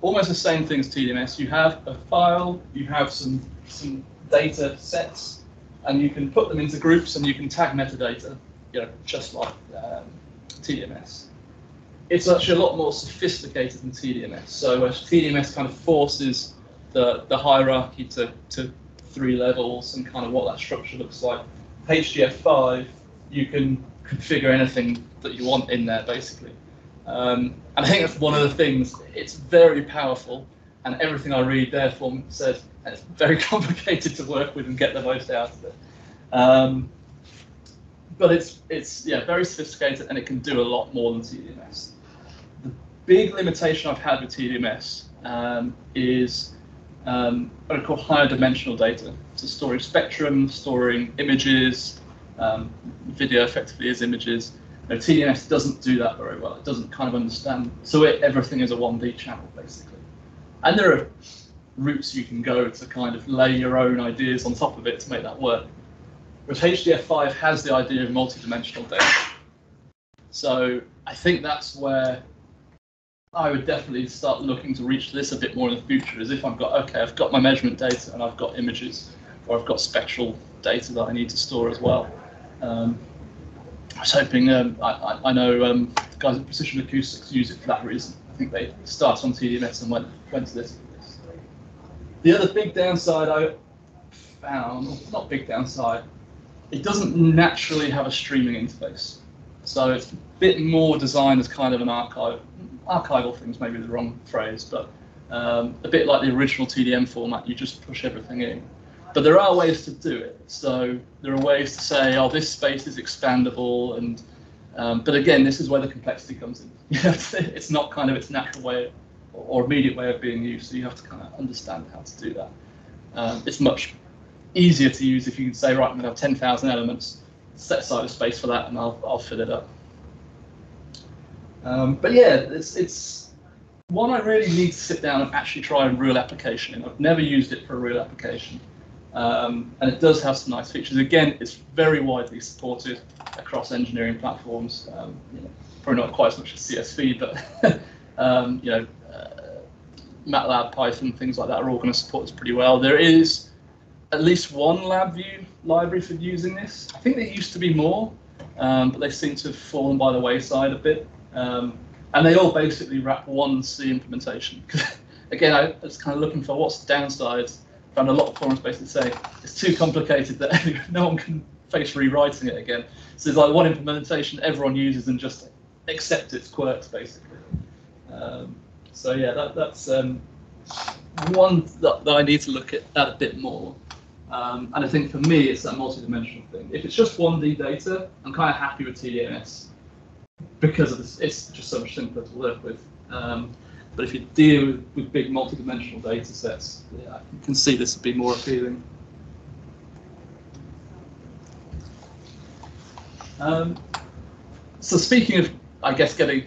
almost the same thing as TDMS. You have a file, you have some some data sets, and you can put them into groups and you can tag metadata, you know, just like um, TDMS. It's actually a lot more sophisticated than TDMS. So as TDMS kind of forces the, the hierarchy to, to three levels and kind of what that structure looks like. HDF5, you can configure anything that you want in there, basically. Um, and I think that's one of the things. It's very powerful, and everything I read, therefore, says it's very complicated to work with and get the most out of it. Um, but it's it's yeah very sophisticated and it can do a lot more than TDMS. The big limitation I've had with TDMS um, is um, what I call higher dimensional data. So storing spectrum, storing images, um, video effectively is images. You TDMS doesn't do that very well. It doesn't kind of understand. So it, everything is a 1D channel basically. And there are routes you can go to kind of lay your own ideas on top of it to make that work. Whereas HDF5 has the idea of multi-dimensional data. So I think that's where I would definitely start looking to reach this a bit more in the future. Is if I've got okay, I've got my measurement data and I've got images, or I've got spectral data that I need to store as well. Um, I was hoping um, I, I, I know um, the guys at Precision Acoustics use it for that reason. I think they started on TDMS and went went to this. The other big downside I found, not big downside, it doesn't naturally have a streaming interface. So it's a bit more designed as kind of an archive, archival things maybe the wrong phrase, but um, a bit like the original TDM format, you just push everything in. But there are ways to do it. So there are ways to say, oh, this space is expandable, and um, but again, this is where the complexity comes in. it's not kind of its natural way or immediate way of being used, so you have to kind of understand how to do that. Um, it's much easier to use if you can say, right, I'm going to have 10,000 elements, set aside a space for that, and I'll, I'll fill it up. Um, but yeah, it's, it's one I really need to sit down and actually try a real application in. I've never used it for a real application. Um, and it does have some nice features. Again, it's very widely supported across engineering platforms. Um, you know, probably not quite as much as CSV, but um, you know, MATLAB, Python, things like that are all going to support this pretty well. There is at least one LabVIEW library for using this. I think there used to be more, um, but they seem to have fallen by the wayside a bit. Um, and they all basically wrap one C implementation. Again, I was kind of looking for what's the downsides. Found a lot of forums basically saying it's too complicated that no one can face rewriting it again. So there's like one implementation everyone uses and just accept its quirks basically. Um, so yeah, that, that's um, one that, that I need to look at, that a bit more. Um, and I think for me, it's that multi-dimensional thing. If it's just 1D data, I'm kind of happy with TDMS because of this, it's just so much simpler to work with. Um, but if you deal with, with big multi-dimensional data sets, yeah, you can see this would be more appealing. Um, so speaking of, I guess, getting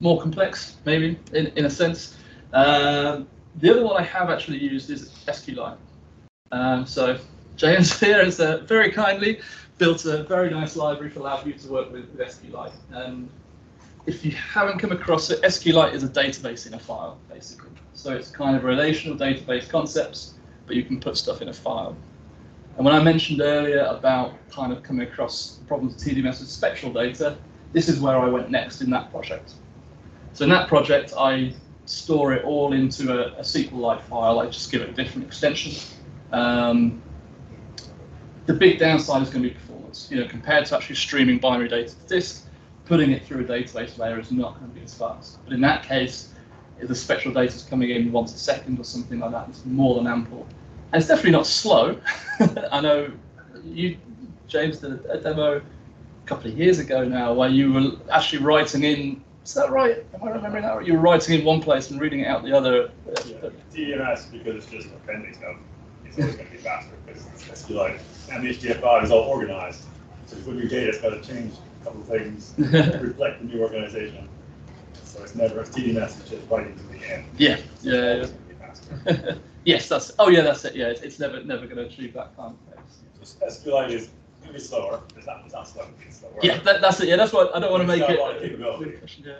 more complex, maybe in, in a sense, um, the other one I have actually used is SQLite. Um, so James here has uh, very kindly built a very nice library for LabVIEW to work with, with SQLite. And if you haven't come across it, SQLite is a database in a file, basically. So it's kind of relational database concepts, but you can put stuff in a file. And when I mentioned earlier about kind of coming across problems with TDMS with spectral data, this is where I went next in that project. So in that project, I store it all into a, a SQLite file. I just give it a different extension. Um, the big downside is going to be performance. You know, compared to actually streaming binary data to disk, putting it through a database layer is not going to be as fast. But in that case, if the spectral data is coming in once a second or something like that, it's more than ample. And it's definitely not slow. I know you, James, did a demo a couple of years ago now where you were actually writing in. Is that right? Am I remembering that right? You were writing in one place and reading it out the other. Yeah, TDMS, because it's just appending stuff, it's always going to be faster because it's SQLite. And the HDF5 is all organized. So when your data, it's got to change a couple of things to reflect the new organization. So it's never, a TDMS, it's just writing to the end. Yeah, It's yeah, always gonna be faster. yeah. yes, that's. Oh, yeah, that's it. Yeah, it's, it's never never going to achieve that kind of pace. So SQLite is to be slower. It's not, it's not slow, it's slower. Yeah, that, that's it. Yeah, that's what I don't want to make it. a lot of capability. Yeah.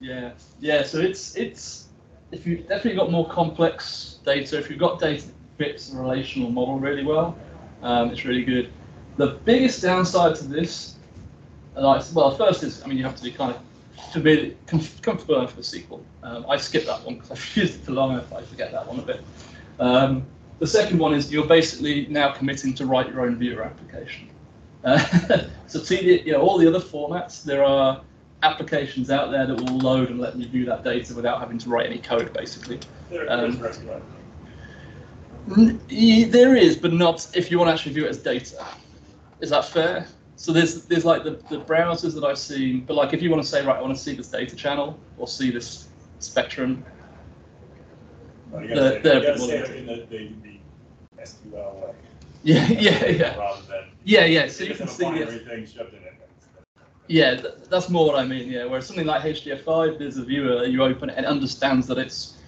Yeah, yeah. So it's it's if you've definitely got more complex data, if you've got data that fits the relational model really well, um, it's really good. The biggest downside to this, like, well, first is I mean you have to be kind of familiar, com- comfortable enough with SQL. Um, I skipped that one because I've used it for long enough. I forget that one a bit. Um, the second one is you're basically now committing to write your own viewer application. Uh, so TD, you know, all the other formats, there are applications out there that will load and let you view that data without having to write any code, basically. There, Um, there's SQLite. N- y- There is, but not if you want to actually view it as data. is that fair? So there's there's like the, the browsers that I've seen, but like if you want to say right, I want to see this data channel or see this spectrum, Well, you The- gotta say, the- you gotta say in the, the, the SQL way. yeah, yeah, yeah, Rather than. yeah, yeah. So you can see binary it. thing shoved in it. Yeah, th- that's more what I mean. Yeah, whereas something like HDF5, there's a viewer, you open it and understands that it's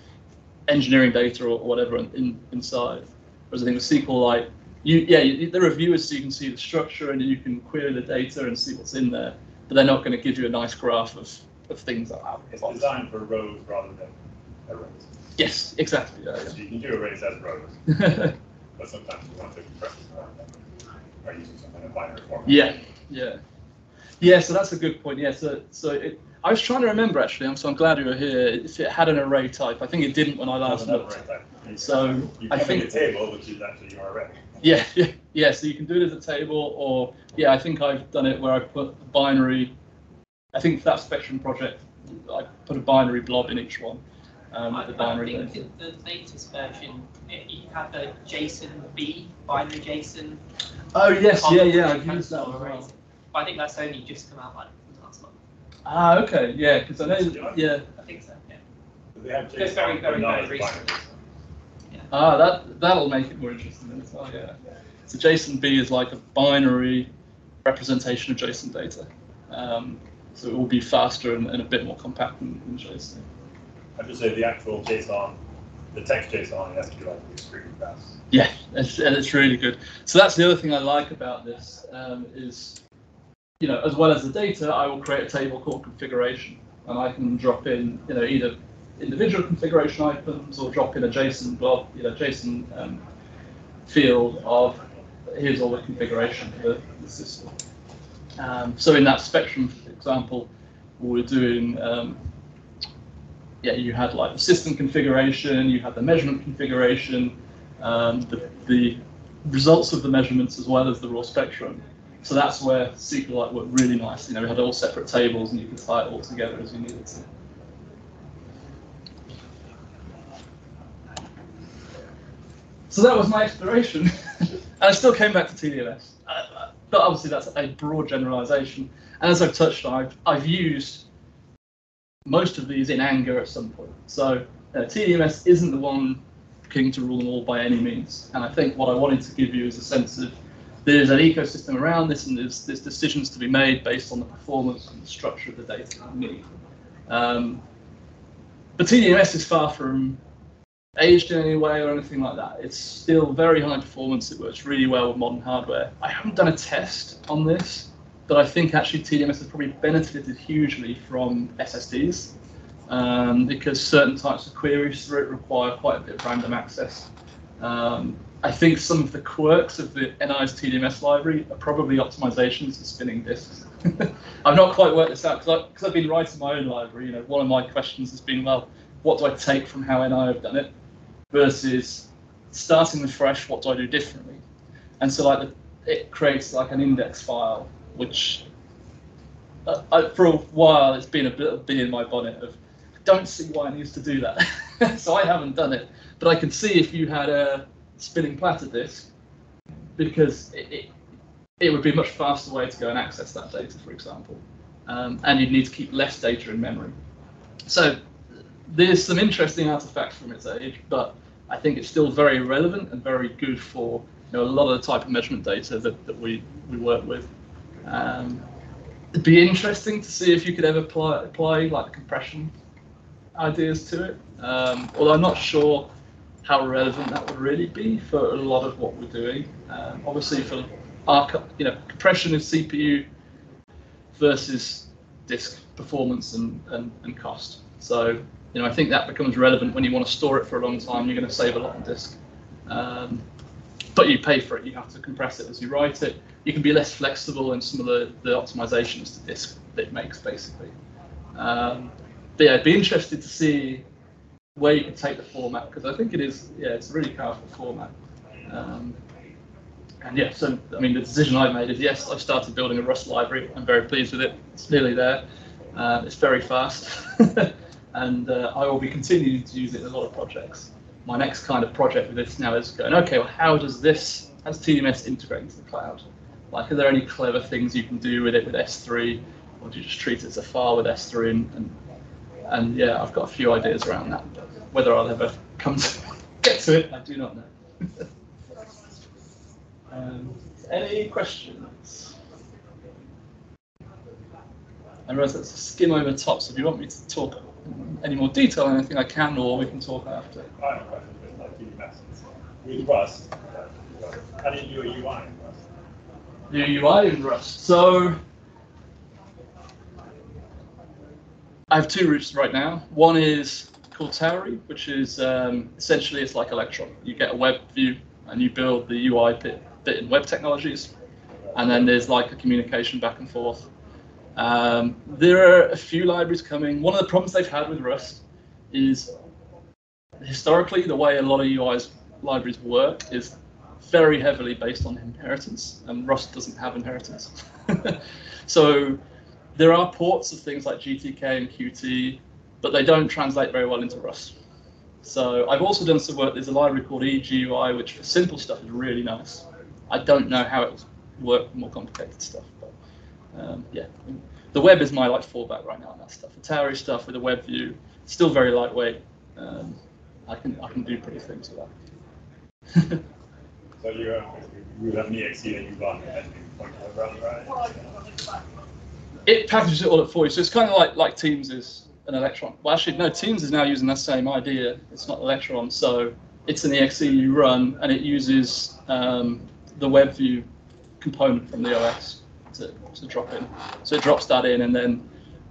engineering data or whatever in, in, inside. Whereas I think with SQL, like you, yeah, you, there are viewers so you can see the structure and you can query the data and see what's in there, but they're not going to give you a nice graph of, of things like that. It's designed for rows rather than arrays. Yes, exactly. Yeah, So you can do arrays as rows, yeah. but sometimes you want to compress it them. Or using some kind of binary format. yeah, yeah, yeah. So that's a good point. Yeah. So so it, I was trying to remember actually. I'm so I'm glad you were here. If it had an array type, I think it didn't when I last looked. array type. So You I think a table, which is actually your array. Yeah, yeah, yeah. So you can do it as a table, or yeah, I think I've done it where I put a binary. I think for that Spectrum project, I put a binary blob in each one. Um, I, with the I think data. the latest version, it, you have a JSON B, binary JSON. Oh yes, yeah, yeah. I've used that can as well. But I think that's only just come out like last month. Ah, okay, yeah, because I know, yeah. I think so. Yeah. They have It's JSON, very, very, very as recent. binary. Ah, that that'll make it more interesting then as well. Yeah. So JSON B is like a binary representation of JSON data. Um, so it will be faster and, and a bit more compact than, than JSON. I'd just say the actual JSON, the text JSON in SQL is extremely fast. Yeah, and it's really good. So that's the other thing I like about this um, is, you know, as well as the data, I will create a table called configuration, and I can drop in, you know, either individual configuration items or drop in a JSON blob, you know, JSON um, field of here's all the configuration for the, system. Um, so in that spectrum example, we we're doing um, yeah, you had like the system configuration, you had the measurement configuration, um, the, the results of the measurements as well as the raw spectrum. So that's where SQLite worked really nice. You know, we had all separate tables and you could tie it all together as you needed to. So that was my exploration. and I still came back to TDMS. Uh, but obviously that's a broad generalization. And as I've touched on, I've, I've used most of these in anger at some point. So uh, TDMS isn't the one king to rule them all by any means. And I think what I wanted to give you is a sense of there's an ecosystem around this and there's, there's decisions to be made based on the performance and the structure of the data that you need. Um, but TDMS is far from aged in any way or anything like that. It's still very high performance. It works really well with modern hardware. I haven't done a test on this, but I think actually TDMS has probably benefited hugely from SSDs um, because certain types of queries through it require quite a bit of random access. Um, I think some of the quirks of the NI's TDMS library are probably optimizations for spinning disks. I've not quite worked this out because I've been writing my own library. You know, one of my questions has been, well, what do I take from how NI have done it versus starting with fresh, what do I do differently? And so like the, it creates like an index file, which uh, I, for a while it's been a bit of bee in my bonnet of don't see why I needs to do that. so I haven't done it, but I can see if you had a spinning platter disk, because it, it, it would be a much faster way to go and access that data, for example, um, and you'd need to keep less data in memory. So there's some interesting artifacts from its age, but I think it's still very relevant and very good for you know, a lot of the type of measurement data that, that we, we work with. Um, it'd be interesting to see if you could ever apply, apply like compression ideas to it. Um, although I'm not sure how relevant that would really be for a lot of what we're doing. Um, obviously, for our you know compression of CPU versus disk performance and, and, and cost. So you know I think that becomes relevant when you want to store it for a long time. You're going to save a lot on disk. Um, but you pay for it. You have to compress it as you write it. You can be less flexible in some of the, the optimizations to disk that it makes, basically. Um, but yeah, I'd be interested to see where you can take the format because I think it is, yeah, it's a really powerful format. Um, and yeah, so I mean, the decision I've made is yes, I've started building a Rust library. I'm very pleased with it. It's nearly there. Uh, it's very fast, and uh, I will be continuing to use it in a lot of projects. My next kind of project with this now is going, okay, well, how does this, how does TDMS integrate into the cloud? Like, are there any clever things you can do with it with S3, or do you just treat it as a file with S3? And, and, and yeah, I've got a few ideas around that. Whether I'll ever come to get to it, I do not know. um, any questions? I realize that's a skim over the top, so if you want me to talk any more detail on anything, I can, or we can talk after. I have a question with like TDMS. With Rust, how do you do a UI in Rust? The UI in Rust. So I have two routes right now. One is called Tauri, which is um, essentially it's like Electron. You get a web view and you build the UI bit, bit in web technologies, and then there's like a communication back and forth. Um, there are a few libraries coming. One of the problems they've had with Rust is historically the way a lot of UIs libraries work is very heavily based on inheritance, and Rust doesn't have inheritance. so there are ports of things like GTK and Qt, but they don't translate very well into Rust. So I've also done some work. There's a library called eGUI, which for simple stuff is really nice. I don't know how it will work for more complicated stuff, but um, yeah, the web is my like fallback right now on that stuff. The Tauri stuff with a web view, still very lightweight. Um, I can I can do pretty things with that. So you have, you have an exe that you run and then you point to run, right? it packages it all up for you. So it's kind of like like Teams is an Electron. Well, actually, no, Teams is now using that same idea. It's not Electron, so it's an exe you run, and it uses um, the WebView component from the OS to, to drop in. So it drops that in, and then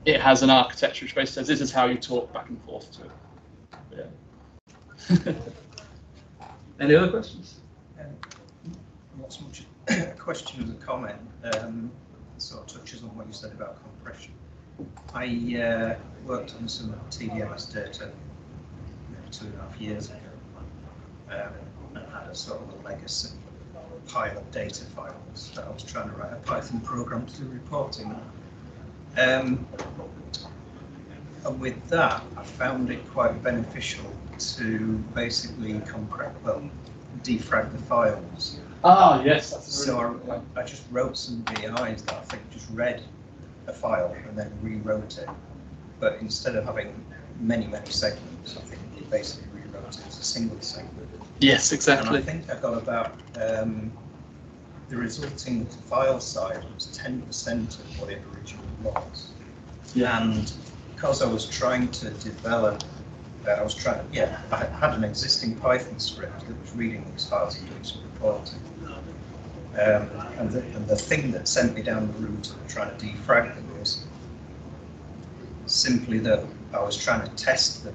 it has an architecture which basically says this is how you talk back and forth to it. Yeah. Any other questions? So much a question as a comment. Um, sort of touches on what you said about compression. I uh, worked on some TDMS data maybe two and a half years ago um, and had a sort of a legacy pile of data files that I was trying to write a Python program to do reporting. Um, and with that, I found it quite beneficial to basically compress, well, defrag the files Ah, yes, that's a so really good I, point. I just wrote some VIs that I think just read a file and then rewrote it. But instead of having many, many segments, I think it basically rewrote it as a single segment. Yes, exactly. And I exactly. think I got about, um, the resulting file size was ten percent of what it originally was. Yeah. And because I was trying to develop, uh, I was trying, yeah, I had an existing Python script that was reading these files and doing some reporting. Um, and, the, and the thing that sent me down the route of trying to defrag them was simply that I was trying to test the,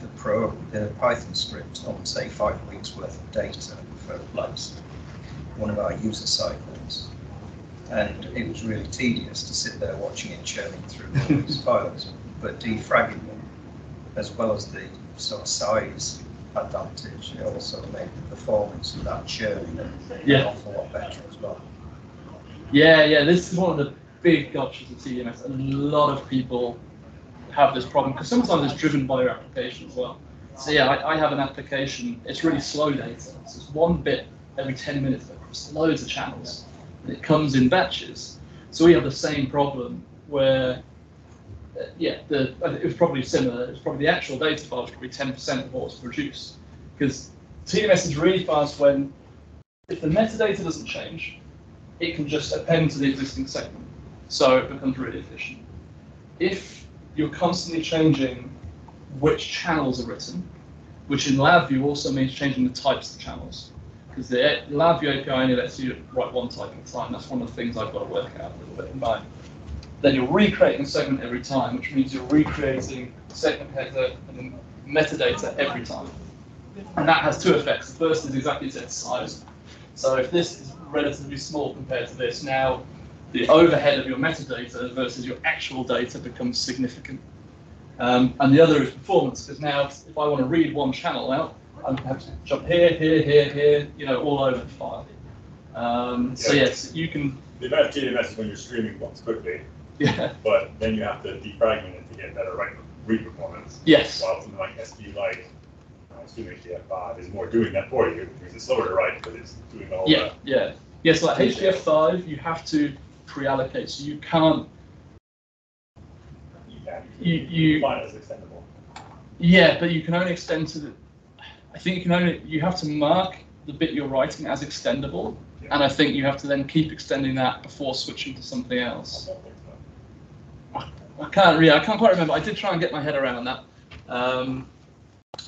the pro the Python script on say five weeks worth of data for like one of our user cycles. And it was really tedious to sit there watching it churning through all these files, but defragging them, as well as the sort of size advantage, it also made the performance of that churning an Yeah. awful lot better as well. Yeah, yeah, this is one of the big gotchas of TDMS. A lot of people have this problem because sometimes it's driven by your application as well. So yeah, I, I have an application, it's really slow data. So it's one bit every 10 minutes across loads of channels. And it comes in batches. So we have the same problem where, Uh, yeah, the, uh, it was probably similar. It was probably the actual data file was probably 10% of what was produced. Because TDMS is really fast when, if the metadata doesn't change, it can just append to the existing segment. So it becomes really efficient. If you're constantly changing which channels are written, which in LabVIEW also means changing the types of channels, because the LabVIEW API only lets you write one type at a time. That's one of the things I've got to work out a little bit in mine. Then you're recreating a segment every time, which means you're recreating segment header and metadata every time. And that has two effects. The first is exactly its size. So if this is relatively small compared to this, now the overhead of your metadata versus your actual data becomes significant. Um, and the other is performance, because now if I want to read one channel out, I have to jump here, here, here, here, you know, all over the file. Um, so yes, you can, The advantage of TDMS is when you're streaming once quickly, yeah, but then you have to defragment it to get better write read performance. yes, While something like SQLite, uh, assuming HDF5 is more doing that for you, because it's slower to write, but it's doing all yeah, that. yeah. Yes, like HDF5, you have to pre-allocate, so you can't. You can. You you Define it as extendable. yeah, but you can only extend to the. I think you can only you have to mark the bit you're writing as extendable, and I think you have to then keep extending that before switching to something else. so. I can't really, I can't quite remember. I did try and get my head around that. Um,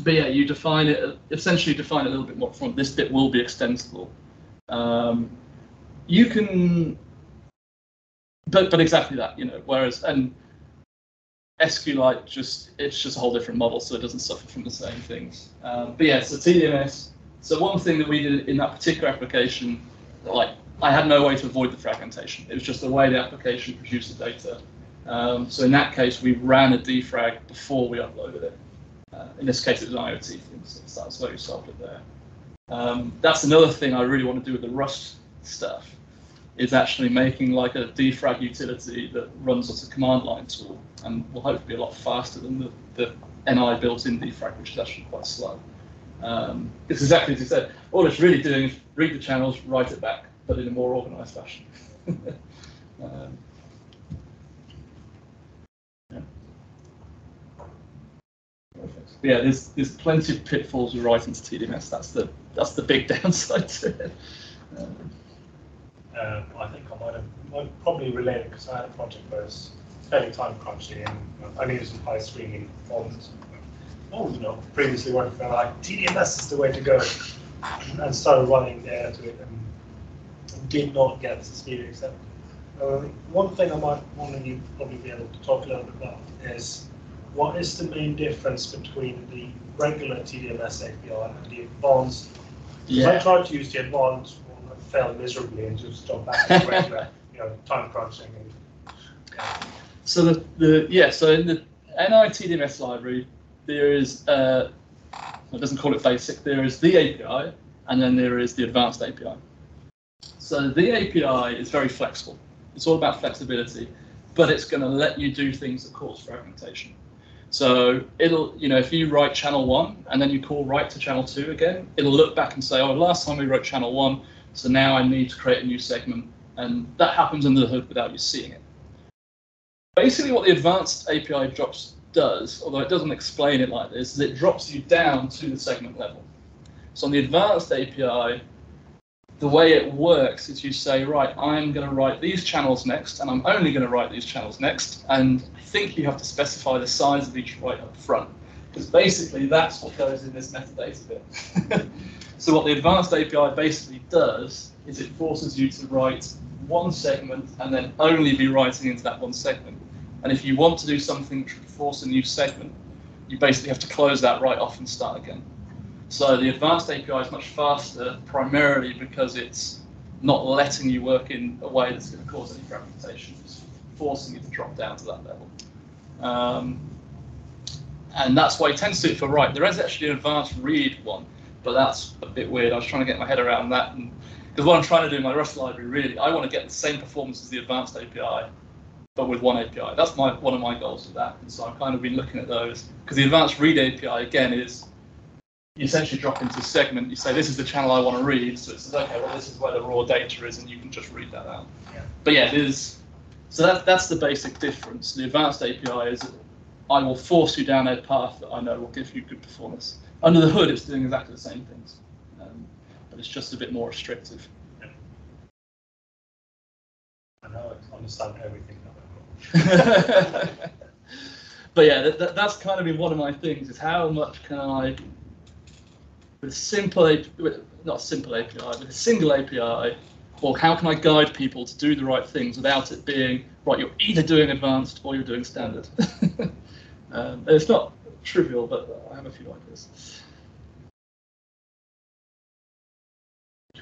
but yeah, you define it, essentially define a little bit more from this bit will be extensible. Um, you can, but, but exactly that, you know, whereas, and SQLite just, it's just a whole different model, so it doesn't suffer from the same things. Um, but yeah, so TDMS, so one thing that we did in that particular application, like, I had no way to avoid the fragmentation. It was just the way the application produced the data. Um, so in that case, we ran a defrag before we uploaded it. Uh, in this case, it was an IoT thing, so that's why we solved it there. Um, that's another thing I really want to do with the Rust stuff, is actually making like a defrag utility that runs as a command line tool and will hopefully be a lot faster than the, the NI built-in defrag, which is actually quite slow. Um, it's exactly as you said. All it's really doing is read the channels, write it back, but in a more organized fashion. um, yeah. Perfect. But yeah, there's there's plenty of pitfalls with writing to TDMS. That's the that's the big downside to it. Um, I think I might have, might probably related because I had a project where it's fairly time crunchy and I needed some high streaming performance. Oh, you know, previously working for like TDMS is the way to go, and started running there to it and did not get the speed accepted. Uh, one thing I might want you probably be able to talk a little bit about is what is the main difference between the regular TDMS API and the advanced advanced 'Cause I yeah. tried to use the advanced one and failed miserably and just jumped back to the regular, you know, time crunching and. yeah. So the, the yeah, so in the NI TDMS library, there is uh, it doesn't call it basic. There is the API, and then there is the advanced API. So the API is very flexible. It's all about flexibility, but it's going to let you do things that cause fragmentation. So it'll, you know, if you write channel one and then you call write to channel two again, it'll look back and say, oh, last time we wrote channel one, so now I need to create a new segment, and that happens under the hood without you seeing it basically what the advanced API drops does, although it doesn't explain it like this, is it drops you down to the segment level. So on the advanced API, the way it works is you say, right, I'm going to write these channels next, and I'm only going to write these channels next, and I think you have to specify the size of each write up front, because basically that's what goes in this metadata bit. so what the advanced API basically does is it forces you to write one segment and then only be writing into that one segment. And if you want to do something which would force a new segment, you basically have to close that right off and start again. So the advanced API is much faster, primarily because it's not letting you work in a way that's going to cause any fragmentation. It's forcing you to drop down to that level. Um, and that's why it tends to for write. There is actually an advanced read one, but that's a bit weird. I was trying to get my head around that. And because what I'm trying to do in my Rust library, really, I want to get the same performance as the advanced API, but with one API. That's my one of my goals with that. And so I've kind of been looking at those because the advanced read API again is you essentially drop into a segment. You say this is the channel I want to read, so it says okay, well this is where the raw data is, and you can just read that out. Yeah. But yeah, it is. So that that's the basic difference. The advanced API is I will force you down a path that I know will give you good performance. Under the hood, it's doing exactly the same things, um, but it's just a bit more restrictive. I know I understand everything but yeah, that, that, that's kind of been one of my things is how much can I, with a simple, with, not a simple API, with a single API, or how can I guide people to do the right things without it being, right, you're either doing advanced or you're doing standard. um, it's not trivial, but I have a few ideas.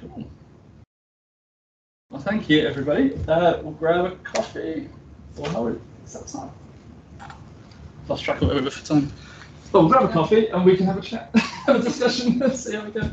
Cool. Well, thank you, everybody. Uh, we'll grab a coffee. Or how is that time? Lost track of it for time. Well, we'll grab a coffee and we can have a chat, have a discussion, see how we go.